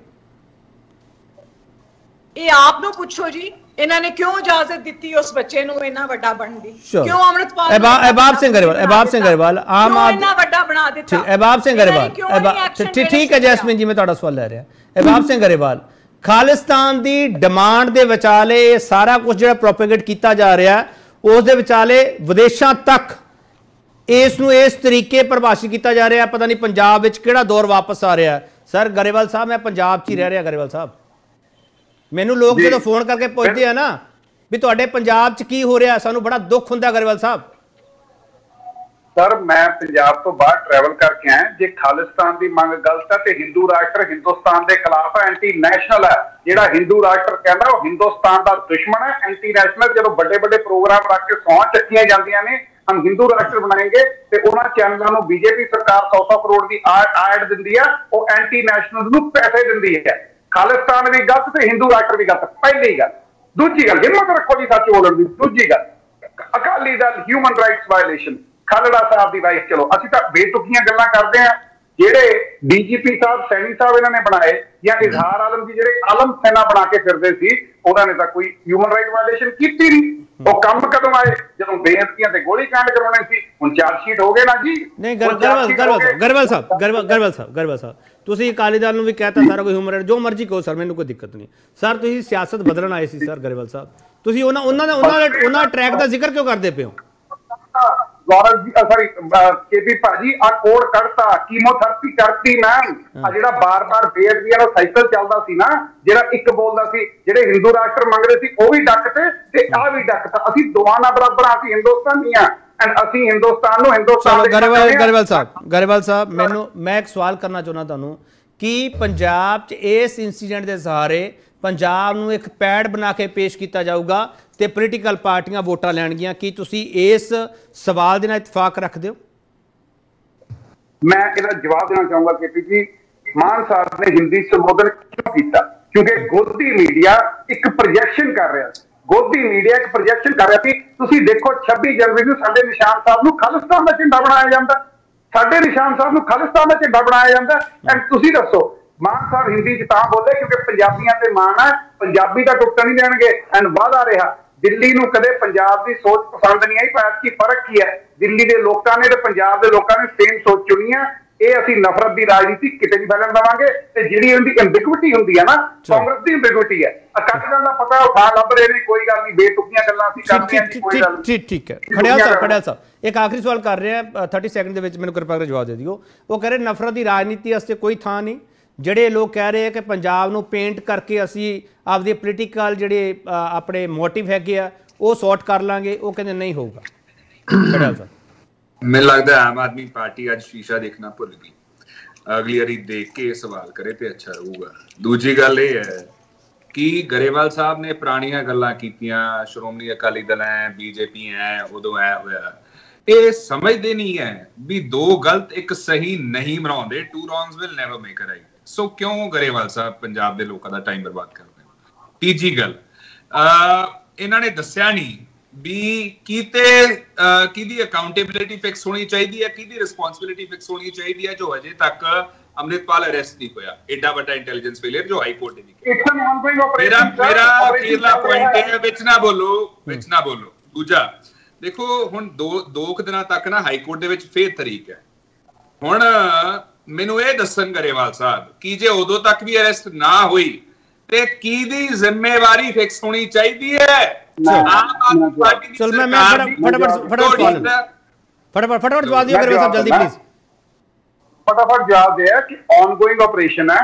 ਇਹ ਆਪ ਨੂੰ ਪੁੱਛੋ ਜੀ ਇਹਨਾਂ ਨੇ ਕਿਉਂ ਇਜਾਜ਼ਤ ਦਿੱਤੀ ਉਸ ਬੱਚੇ ਨੂੰ ਇੰਨਾ ਵੱਡਾ ਬਣਨ ਦੀ. ਕਿਉਂ ਅਮਰਤਪਾਲ ਅਹਿਬਾਬ ਸਿੰਘ ਗਰੇਵਾਲ, ਅਹਿਬਾਬ ਸਿੰਘ? ਗਰੇਵਾਲ, ਆਮ ਆਦਮੀ- ਇੰਨਾ ਵੱਡਾ ਬਣਾ ਦਿੱਤਾ? ਠੀਕ ਅਹਿਬਾਬ ਸਿੰਘ ਗਰੇਵਾਲ ਠੀਕ ਹੈ ਜੈਸਮਿਨ ਜੀ ਮੈਂ ਤੁਹਾਡਾ ਸਵਾਲ ਲੈ ਰਿਹਾ। ਅਹਿਬਾਬ ਸਿੰਘ ਗਰੇਵਾਲ ਖਾਲਿਸਤਾਨ ਦੀ ਡਿਮਾਂਡ ਦੇ ਵਿਚਾਲੇ ਇਹ ਸਾਰਾ ਕੁਝ ਜਿਹੜਾ ਪ੍ਰੋਪੇਗੇਟ ਕੀਤਾ ਜਾ ਰਿਹਾ ਉਸ ਦੇ ਵਿਚਾਲੇ ਵਿਦੇਸ਼ਾਂ ਤੱਕ ਇਸ ਨੂੰ ਇਸ ਤਰੀਕੇ ਪਰਿਭਾਸ਼ਿਤ ਕੀਤਾ ਜਾ ਰਿਹਾ। ਪਤਾ ਨਹੀਂ ਪੰਜਾਬ ਵਿੱਚ ਕਿਹੜਾ ਦੌਰ ਵਾਪਸ ਆ ਰਿਹਾ। ਸਰ ਗਰੇਵਾਲ ਸਾਹਿਬ ਮੈਂ ਪੰਜਾਬ 'ਚ ਹੀ ਰਹਿ ਰਿਹਾ ਗਰੇਵਾਲ ਸਾਹਿਬ। ਮੈਨੂੰ ਲੋਕ। ਜਦੋਂ ਫੋਨ ਕਰਕੇ ਪੁੱਛਦੇ ਆ ਨਾ ਵੀ ਤੁਹਾਡੇ ਪੰਜਾਬ 'ਚ ਕੀ ਹੋ ਰਿਹਾ ਸਾਨੂੰ ਬੜਾ ਦੁੱਖ ਹੁੰਦਾ ਗਰੇਵਾਲ ਸਾਹਿਬ। ਸਰ ਮੈਂ ਪੰਜਾਬ ਤੋਂ ਬਾਹਰ ਟਰੈਵਲ ਕਰਕੇ ਆਇਆ। ਜੇ ਖਾਲਿਸਤਾਨ ਦੀ ਮੰਗ ਗਲਤ ਹੈ ਤੇ ਹਿੰਦੂ ਰਾਸ਼ਟਰ ਹਿੰਦੁਸਤਾਨ ਦੇ ਖਿਲਾਫ ਹੈ ਐਂਟੀ ਨੈਸ਼ਨਲ ਹੈ। ਜਿਹੜਾ ਹਿੰਦੂ ਰਾਸ਼ਟਰ ਕਹਿੰਦਾ ਉਹ ਹਿੰਦੁਸਤਾਨ ਦਾ ਦੁਸ਼ਮਣ ਹੈ ਐਂਟੀ ਨੈਸ਼ਨਲ ਜਦੋਂ ਵੱਡੇ ਵੱਡੇ ਪ੍ਰੋਗਰਾਮ ਰੱਖ ਕੇ ਸੌਂ ਚੱਕੀਆਂ ਜਾਂਦੀਆਂ ਨੇ ਹਮ ਹਿੰਦੂ ਰਾਸ਼ਟਰ ਬਣਾਏंगे ਤੇ ਉਹਨਾਂ ਚੈਨਲਾਂ ਨੂੰ ਬੀਜੇਪੀ ਸਰਕਾਰ 100 ਕਰੋੜ ਦੀ ਆਡ ਦਿੰਦੀ ਆ ਉਹ ਐਂਟੀ ਨੈਸ਼ਨਲ ਨੂੰ ਪੈਸੇ ਦਿੰਦੀ ਹੈ। ਖਾਲਿਸਤਾਨ ਵੀ ਗਲਤ ਤੇ ਹਿੰਦੂ ਰਾਸ਼ਟਰ ਵੀ ਗਲਤ ਪਹਿਲੀ ਗੱਲ। ਦੂਜੀ ਗੱਲ ਹਿੰਮਤ ਰੱਖੋ ਜੀ ਸੱਚ ਬੋਲਣ ਦੀ। ਦੂਜੀ ਗੱਲ Akali Dal human rights violation Khalra ਸਾਹਿਬ ਦੀ ਵਾਈਫ ਚਲੋ ਅਸੀਂ ਤਾਂ ਬੇਤੁਕੀਆਂ ਗੱਲਾਂ ਕਰਦੇ ਆ ਜਿਹੜੇ ਡੀਜੀਪੀ ਸਾਹਿਬ ਸੈਣੀ ਸਾਹਿਬ ਇਹਨਾਂ ਨੇ ਬਣਾਏ ਜਾਂ ਇਜ਼ਹਾਰ ਆਲਮ ਜੀ ਜਿਹੜੇ ਆਲਮ ਸੈਨਾ ਬਣਾ ਕੇ ਫਿਰਦੇ ਸੀ ਉਹਨਾਂ ਨੇ ਤਾਂ ਕੋਈ ਹਿਊਮਨ ਰਾਈਟ ਵਾਇਲੇਸ਼ਨ ਕੀਤੀ ਨਹੀਂ। ਉਹ ਕੰਮ ਕਦੋਂ ਆਏ? ਜਦੋਂ ਬੇਅਦਬੀਆਂ ਤੇ ਗੋਲੀ ਕਾਂਡ ਕਰਾਉਣੇ ਸੀ। ਹੁਣ ਚਾਰਜ ਸ਼ੀਟ ਹੋ ਗਏ ਨਾ ਜੀ। ਨਹੀਂ ਗਰੇਵਾਲ। ਸਾਹਿਬ ਗਰੇਵਾਲ ਸਾਹਿਬ ਗਰੇਵਾਲ ਗਰੇਵਾਲ ਸਾਹਿਬ ਗਰੇਵਾਲ ਸਾਹਿਬ। ਤੁਸੀਂ ਅਕਾਲੀ ਦਲ ਨੂੰ ਵੀ ਕਹਿਤਾ ਸਾਰਾ ਕੋਈ ਹਿਊਮਨ ਜੋ ਮਰਜ਼ੀ ਕਹੋ ਸਰ ਮੈਨੂੰ ਕੋਈ ਦਿੱਕਤ ਨਹੀਂ। ਸਰ ਤੁਸੀਂ ਸਿਆਸਤ ਬਦਲਣ ਆਏ ਸੀ ਸਰ ਗਰੇਵਾਲ ਸਾਹਿਬ। ਤੁਸੀਂ ਉਹਨਾਂ ਉਹਨਾਂ ਦਾ ਉਹਨਾਂ ਦਾ ਉਹਨਾਂ ਟਰੈਕ ਦਾ ਜ਼ਿਕਰ ਕਿਉਂ ਕਰਦੇ ਪਏ ਹੋ? ਗੌਰਵ ਜੀ ਸੌਰੀ ਕੇਪੀ ਭਾਜੀ ਆ ਕੋਡ ਕੱਢਤਾ ਕੀਮੋਥੈਰੇਪੀ ਕਰਤੀ ਮੈਮ ਆ ਜਿਹੜਾ ਬਾਰ-ਬਾਰ ਬੇਅਦਬੀਆਂ ਦਾ ਸਾਈਕਲ ਚੱਲਦਾ ਸੀ ਨਾ ਜਿਹੜਾ ਇੱਕ ਬੋਲਦਾ ਸੀ ਜਿਹੜੇ ਹਿੰਦੂ ਰਾਸ਼ਟਰ ਮੰਗਦੇ ਸੀ ਉਹ ਵੀ ਡੱਕਤੇ ਤੇ ਆ ਵੀ ਡੱਕਤਾ। ਅਸੀਂ ਦੋਵਾਂ ਨਾਲ ਬਰਾਬਰ ਆ, ਅਸੀਂ ਹਿੰਦੁਸਤਾਨੀ ਆ। ਐਂਡ ਅਸੀਂ ਹਿੰਦੁਸਤਾਨ ਨੂੰ ਹਿੰਦੁਸਤਾਨ ਦੇ ਗਰੇਵਾਲ। ਗਰੇਵਾਲ ਸਾਹਿਬ ਗਰੇਵਾਲ ਸਾਹਿਬ ਮੈਨੂੰ ਮੈਂ ਇੱਕ ਸਵਾਲ ਕਰਨਾ ਚਾਹੁੰਦਾ ਤੁਹਾਨੂੰ ਕਿ ਪੰਜਾਬ 'ਚ ਇਸ ਇਨਸੀਡੈਂਟ ਦੇ ਸਹਾਰੇ ਪੰਜਾਬ ਨੂੰ ਇੱਕ ਪੈਡ ਬਣਾ ਕੇ ਪੇਸ਼ ਕੀਤਾ ਜਾਊਗਾ ਤੇ ਪੋਲੀਟੀਕਲ ਪਾਰਟੀਆਂ ਵੋਟਾਂ ਲੈਣਗੀਆਂ। ਕੀ ਤੁਸੀਂ ਇਸ ਸਵਾਲ ਦੇ ਨਾਲ ਇਤਫਾਕ ਰੱਖਦੇ ਹੋ? ਮੈਂ ਇਹਦਾ ਜਵਾਬ ਦੇਣਾ ਚਾਹੂੰਗਾ ਕਿ ਜੀ। ਮਾਨ ਸਾਹਿਬ ਨੇ ਹਿੰਦੀ ਸੰਬੋਧਨ ਕਿਉਂ ਕੀਤਾ? ਕਿਉਂਕਿ ਗੋਦੀ ਮੀਡੀਆ ਇੱਕ ਪ੍ਰੋਜੈਕਸ਼ਨ ਕਰ ਰਿਹਾ ਸੀ। ਗੋਦੀ ਮੀਡੀਆ ਇੱਕ ਪ੍ਰੋਜੈਕਸ਼ਨ ਕਰ ਰਿਹਾ ਸੀ। ਤੁਸੀਂ ਦੇਖੋ 26 ਜਨਵਰੀ ਨੂੰ ਸਾਡੇ ਨਿਸ਼ਾਨ ਸਾਹਿਬ ਨੂੰ ਖਾਲਿਸਤਾਨ ਦਾ ਝੰਡਾ ਬਣਾਇਆ ਜਾਂਦਾ। ਸਾਡੇ ਨਿਸ਼ਾਨ ਸਾਹਿਬ ਨੂੰ ਖਾਲਿਸਤਾਨ ਦਾ ਝੰਡਾ ਬਣਾਇਆ ਜਾਂਦਾ। ਐਂਡ ਤੁਸੀਂ ਦੱਸੋ, ਮਾਨ ਸਾਹਿਬ ਹਿੰਦੀ ਚ ਤਾਂ ਬੋਲੇ ਕਿਉਂਕਿ ਪੰਜਾਬੀਆਂ ਤੇ ਮਾਣ ਹੈ ਪੰਜਾਬੀ ਦਾ ਟੁੱਟਣ ਨਹੀਂ ਦੇਣਗੇ। ਐਂਡ ਵਾਦਾ ਰਿਹਾ, ਦਿੱਲੀ ਨੂੰ ਕਦੇ ਪੰਜਾਬ ਦੀ ਸੋਚ ਪਸੰਦ ਨਹੀਂ ਆਈ, ਪਰ ਕੀ ਫ਼ਰਕ ਕੀ ਹੈ? ਦਿੱਲੀ ਦੇ ਲੋਕਾਂ ਨੇ ਤੇ ਪੰਜਾਬ ਦੇ ਲੋਕਾਂ ਨੇ ਸੇਮ ਸੋਚ ਚੁਣੀ ਹੈ ਇਹ ਅਸੀਂ ਨਫ਼ਰਤ ਦੀ ਰਾਜਨੀਤੀ ਕਿਤੇ ਨਹੀਂ ਫੈਲਣ ਦੇਵਾਂਗੇ ਤੇ ਜਿਹੜੀ ਉਹਦੀ ਐਂਬਿਗੁਇਟੀ ਹੁੰਦੀ ਹੈ ਨਾ ਕਾਂਗਰਸ ਦੀ ਐਂਬਿਗੁਇਟੀ ਹੈ। ਅਕਾਲੀ ਦਲ ਦਾ ਪਤਾ ਉਠਾ ਲੱਭ ਰਹੇ ਨੇ ਕੋਈ ਗੱਲ ਨਹੀਂ ਬੇਤੁਕੀਆਂ ਗੱਲਾਂ ਅਸੀਂ ਕਰਦੇ ਹਾਂ ਕੋਈ ਗੱਲ ਠੀਕ ਠੀਕ ਹੈ। ਖੜਿਆਲ ਸਾਹਿਬ ਖੜਿਆਲ ਸਾਹਿਬ ਇੱਕ ਆਖਰੀ ਸਵਾਲ ਕਰ ਰਿਹਾ 30 ਸੈਕਿੰਡ ਦੇ ਵਿੱਚ ਮੈਨੂੰ ਕਿਰਪਾ ਕਰਕੇ ਜਵਾਬ ਦੇ ਦਿਓ। ਉਹ ਕਹ ਰਹੇ ਨਫ਼ਰਤ ਦੀ ਰਾਜਨੀਤੀ ਵਾਸਤੇ ਕੋਈ ਥਾਂ ਨਹੀਂ। ਜਿਹੜੇ ਲੋਕ ਕਹਿ ਰਹੇ ਆ ਕਿ ਪੰਜਾਬ ਨੂੰ ਪੇਂਟ ਕਰਕੇ ਅਸੀਂ ਆਪਦੇ ਪੋਲੀਟੀਕਲ ਜਿਹੜੇ ਆਪਣੇ ਮੋਟਿਵ ਹੈਗੇ ਆ ਉਹ ਸੌਰਟ ਕਰ ਲਾਂਗੇ ਉਹ ਕਹਿੰਦੇ ਨਹੀਂ ਹੋਊਗਾ। ਖੜਿਆਲ ਸਾਹਿਬ। ਮੈਨੂੰ ਲੱਗਦਾ ਆਮ ਆਦਮੀ ਪਾਰਟੀ ਅੱਜ ਸ਼ੀਸ਼ਾ ਦੇਖਣਾ ਭੁੱਲ ਗਈ। ਅਗਲੀ ਵਾਰੀ ਦੇਖ ਕੇ ਸਵਾਲ ਕਰੇ ਤੇ ਅੱਛਾ ਰਹੂਗਾ। ਦੂਜੀ ਗੱਲ ਇਹ ਹੈ ਕਿ ਗਰੇਵਾਲ ਸਾਹਿਬ ਨੇ ਪੁਰਾਣੀਆਂ ਗੱਲਾਂ ਕੀਤੀਆਂ, ਸ਼੍ਰੋਮਣੀ ਅਕਾਲੀ ਦਲ ਹੈ ਬੀਜੇਪੀ ਹੈ ਉਦੋਂ ਐ ਹੋਇਆ। ਇਹ ਸਮਝਦੇ ਨਹੀਂ ਹੈ ਵੀ ਦੋ ਗਲਤ ਇੱਕ ਸਹੀ ਨਹੀਂ ਬਣਾਉਂਦੇ two wrongs will never make a right so ਕਿਉਂ ਗਰੇਵਾਲ ਸਾਹਿਬ ਪੰਜਾਬ ਦੇ ਲੋਕਾਂ ਦਾ ਟਾਈਮ ਬਰਬਾਦ ਕਰਦੇ ਤੀਜੀ ਗੱਲ ਅ ਇਹਨਾਂ ਨੇ ਦੱਸਿਆ ਨਹੀਂ ਵੀ ਕੀਤੇ ਕਿਹਦੀ ਅਕਾਊਂਟੇਬਿਲਿਟੀ ਫਿਕਸ ਹੋਣੀ ਚਾਹੀਦੀ ਹੈ ਕਿਹਦੀ ਰਿਸਪੌਂਸਿਬਿਲਿਟੀ ਫਿਕਸ ਹੋਣੀ ਚਾਹੀਦੀ ਹੈ ਜੋ ਅਜੇ ਤੱਕ ਅੰਮ੍ਰਿਤਪਾਲ ਅਰੈਸਟ ਨਹੀਂ ਹੋਇਆ। ਐਡਾ ਵੱਡਾ ਇੰਟੈਲੀਜੈਂਸ ਫੇਲਿਅਰ ਜੋ ਹਾਈ ਕੋਰਟ ਨੇ ਕੀਤਾ। ਇਟਸ ਐਨ ਆਨਗੋਇੰਗ ਮੇਰਾ ਆਪਰੇਸ਼ਨ ਮੇਰਾ ਅਖੀਰਲਾ ਪੁਆਇੰਟ ਹੈ। ਵਿੱਚ ਨਾ ਬੋਲੋ ਵਿੱਚ ਨਾ ਬੋਲੋ। ਦੂਜਾ ਦੇਖੋ ਹੁਣ ਦੋ ਦੋ ਕੁ ਦਿਨਾਂ ਤੱਕ ਨਾ ਹਾਈ ਕੋਰਟ ਦੇ ਵਿੱਚ ਫੇਰ ਤਰੀਕ ਹੈ। ਹੁਣ ਮੈਨੂੰ ਇਹ ਦੱਸਣ ਗਰੇਵਾਲ ਸਾਹਿਬ ਕਿ ਜੇ ਉਦੋਂ ਤੱਕ ਵੀ ਅਰੈਸਟ ਨਾ ਹੋਈ ਤੇ ਕਿਹਦੀ ਜ਼ਿੰਮੇਵਾਰੀ ਫਿਕਸ ਹੋਣੀ ਚਾਹੀਦੀ ਹੈ? ਆਮ ਆਦਮੀ ਪਾਰਟੀ ਦੀ ਚਲ ਮੈਂ ਮੈਂ ਸਰਕਾਰ ਦੀ ਫਟਾਫਟ ਫਟਾਫਟ ਸਵਾਲ ਤੁਹਾਡੀ ਤਾਂ- ਫਟਾਫਟ ਫਟਾਫਟ ਜਵਾਬ ਦਿਓ ਮੈਂ ਗਰੇਵਾਲ ਸਾਹਿਬ ਜਵਾਬ ਜਲਦੀ ਦਿੰਦਾ। ਪਲੀਜ਼ ਫਟਾਫਟ ਜਵਾਬ ਦਿਆ ਕਿ ਆਨਗੋਇੰਗ ਆਪਰੇਸ਼ਨ ਹੈ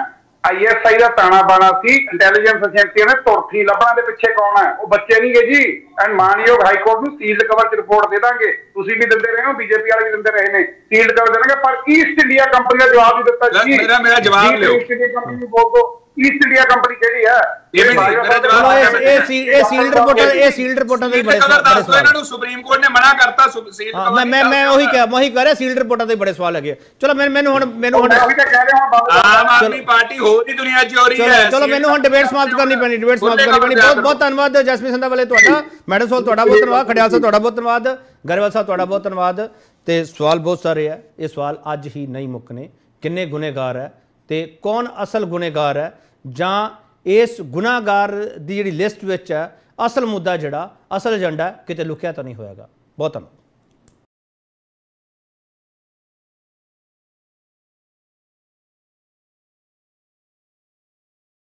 ਆਈਐਸਆਈ ਦਾ ਤਾਣਾ ਬਾਣਾ ਸੀ ਇੰਟੈਲੀਜੈਂਸ ਏਜੰਸੀਆਂ ਨੇ ਤੁਰਥੀ ਲੱਭਣਾ ਦੇ ਪਿੱਛੇ ਕੌਣ ਹੈ ਉਹ ਬੱਚੇ ਨਹੀਂ ਗੇ ਜੀ ਐਂਡ ਮਾਨਯੋਗ ਹਾਈ ਕੋਰਟ ਨੂੰ ਸੀਲਡ ਕਵਰ ਚ ਰਿਪੋਰਟ ਦੇ ਦਾਂਗੇ ਤੁਸੀਂ ਵੀ ਦਿੰਦੇ ਰਹੇ ਹੋ ਬੀਜੇਪੀ ਵਾਲੇ ਵੀ ਦਿੰਦੇ ਰਹੇ ਨੇ ਸੀਲਡ ਕਵਰ ਦੇਣਗੇ ਪਰ ਈਸਟ ਇੰਡੀਆ ਕੰਪਨੀ ਦਾ ਜਵਾਬ ਨਹੀਂ ਦਿੱਤਾ ਲੈ, ਜੀ ਮੇਰਾ- ਮੇਰਾ ਜਵਾਬ ਜੀ, ਲਿਓ। ਈਸਟ ਇੰਡੀਆ ਕੰਪਨੀ ਨੂੰ ਬੋਲ ਦੋ ਈਸਟ ਇੰਡੀਆ ਕੰਪਨੀ ਕਿਹੜੀ ਹੈ ਇਹ ਦੇ ਸੀਲਡ ਰਿਪੋਰਟਾਂ ਇਹ ਸੀਲਡ ਰਿਪੋਰਟਾਂ ਦੇ ਬੜੇ ਸਵਾਲ ਇਹਨਾਂ ਨੂੰ ਸੁਪਰੀਮ ਕੋਰਟ ਨੇ ਮਨਾ ਕਰਤਾ। ਸੁ- ਸੀਲ ਹਾਂ ਕਵਰ ਮੈਂ ਮੈਂ ਮੈਂ ਉਹੀ। ਕਹਿ ਮੈਂ ਉਹੀ ਕਹਿ ਰਿਹਾ ਸੀਲਡ ਰਿਪੋਰਟਾਂ ਦੇ ਬੜੇ ਸਵਾਲ ਹੈਗੇ ਆ। ਚਲੋ ਮੈਨੂੰ ਮੈਨੂੰ ਹੁਣ ਮੈਨੂੰ ਹੁਣ ਮੈਂ ਉਹੀ ਤਾਂ ਕਹਿ ਰਿਹਾ ਹਾਂ ਬਾਬਾ ਆਮ ਆਦਮੀ ਪਾਰਟੀ ਹੋਰ ਹੀ ਦੁਨੀਆ 'ਚ ਹੋ ਰਹੀ ਚਲੋ ਹੈ। ਚਲੋ ਮੈਨੂੰ ਹੁਣ ਡਿਬੇਟ ਸਮਾਪਤ ਕਰਨੀ ਪੈਣੀ ਡਿਬੇਟ ਸਮਾਪਤ ਕਰਨੀ ਪੈਣੀ। ਬਹੁਤ ਬਹੁਤ ਧੰਨਵਾਦ ਜਸਮੀਤ ਸੰਧਾ ਵਾਲੇ ਤੁਹਾਡਾ। ਮੈਡਮ ਸਾਹਿਬ ਤੁਹਾਡਾ ਬਹੁਤ ਧੰਨਵਾਦ। ਖੜਿਆਲ ਸਾਹਿਬ ਤੁਹਾਡਾ ਬਹੁਤ ਧੰਨਵਾਦ। ਗਰੇਵਾਲ ਸਾਹਿਬ ਤੁਹਾਡਾ ਬਹੁਤ ਧੰਨਵਾਦ। ਤੇ ਸਵਾਲ ਬਹੁਤ ਸਾਰੇ ਹੈ ਇਹ ਸਵਾਲ ਅੱਜ ਹੀ ਨਹੀਂ ਮੁੱਕਨੇ ਕਿੰਨੇ ਗੁਨੇਗਾਰ ਹੈ ਤੇ ਕੌਣ ਅਸਲ ਗੁਨੇਗਾਰ ਹੈ ਜਾਂ ਇਸ ਗੁਨਾਹਗਾਰ ਦੀ ਜਿਹੜੀ ਲਿਸਟ ਵਿੱਚ ਹੈ, ਅਸਲ ਮੁੱਦਾ ਜਿਹੜਾ, ਅਸਲ ਏਜੰਡਾ ਕਿਤੇ ਲੁਕਿਆ ਤਾਂ ਨਹੀਂ ਹੋਏਗਾ ਬਹੁਤ ਧੰਨਵਾਦ।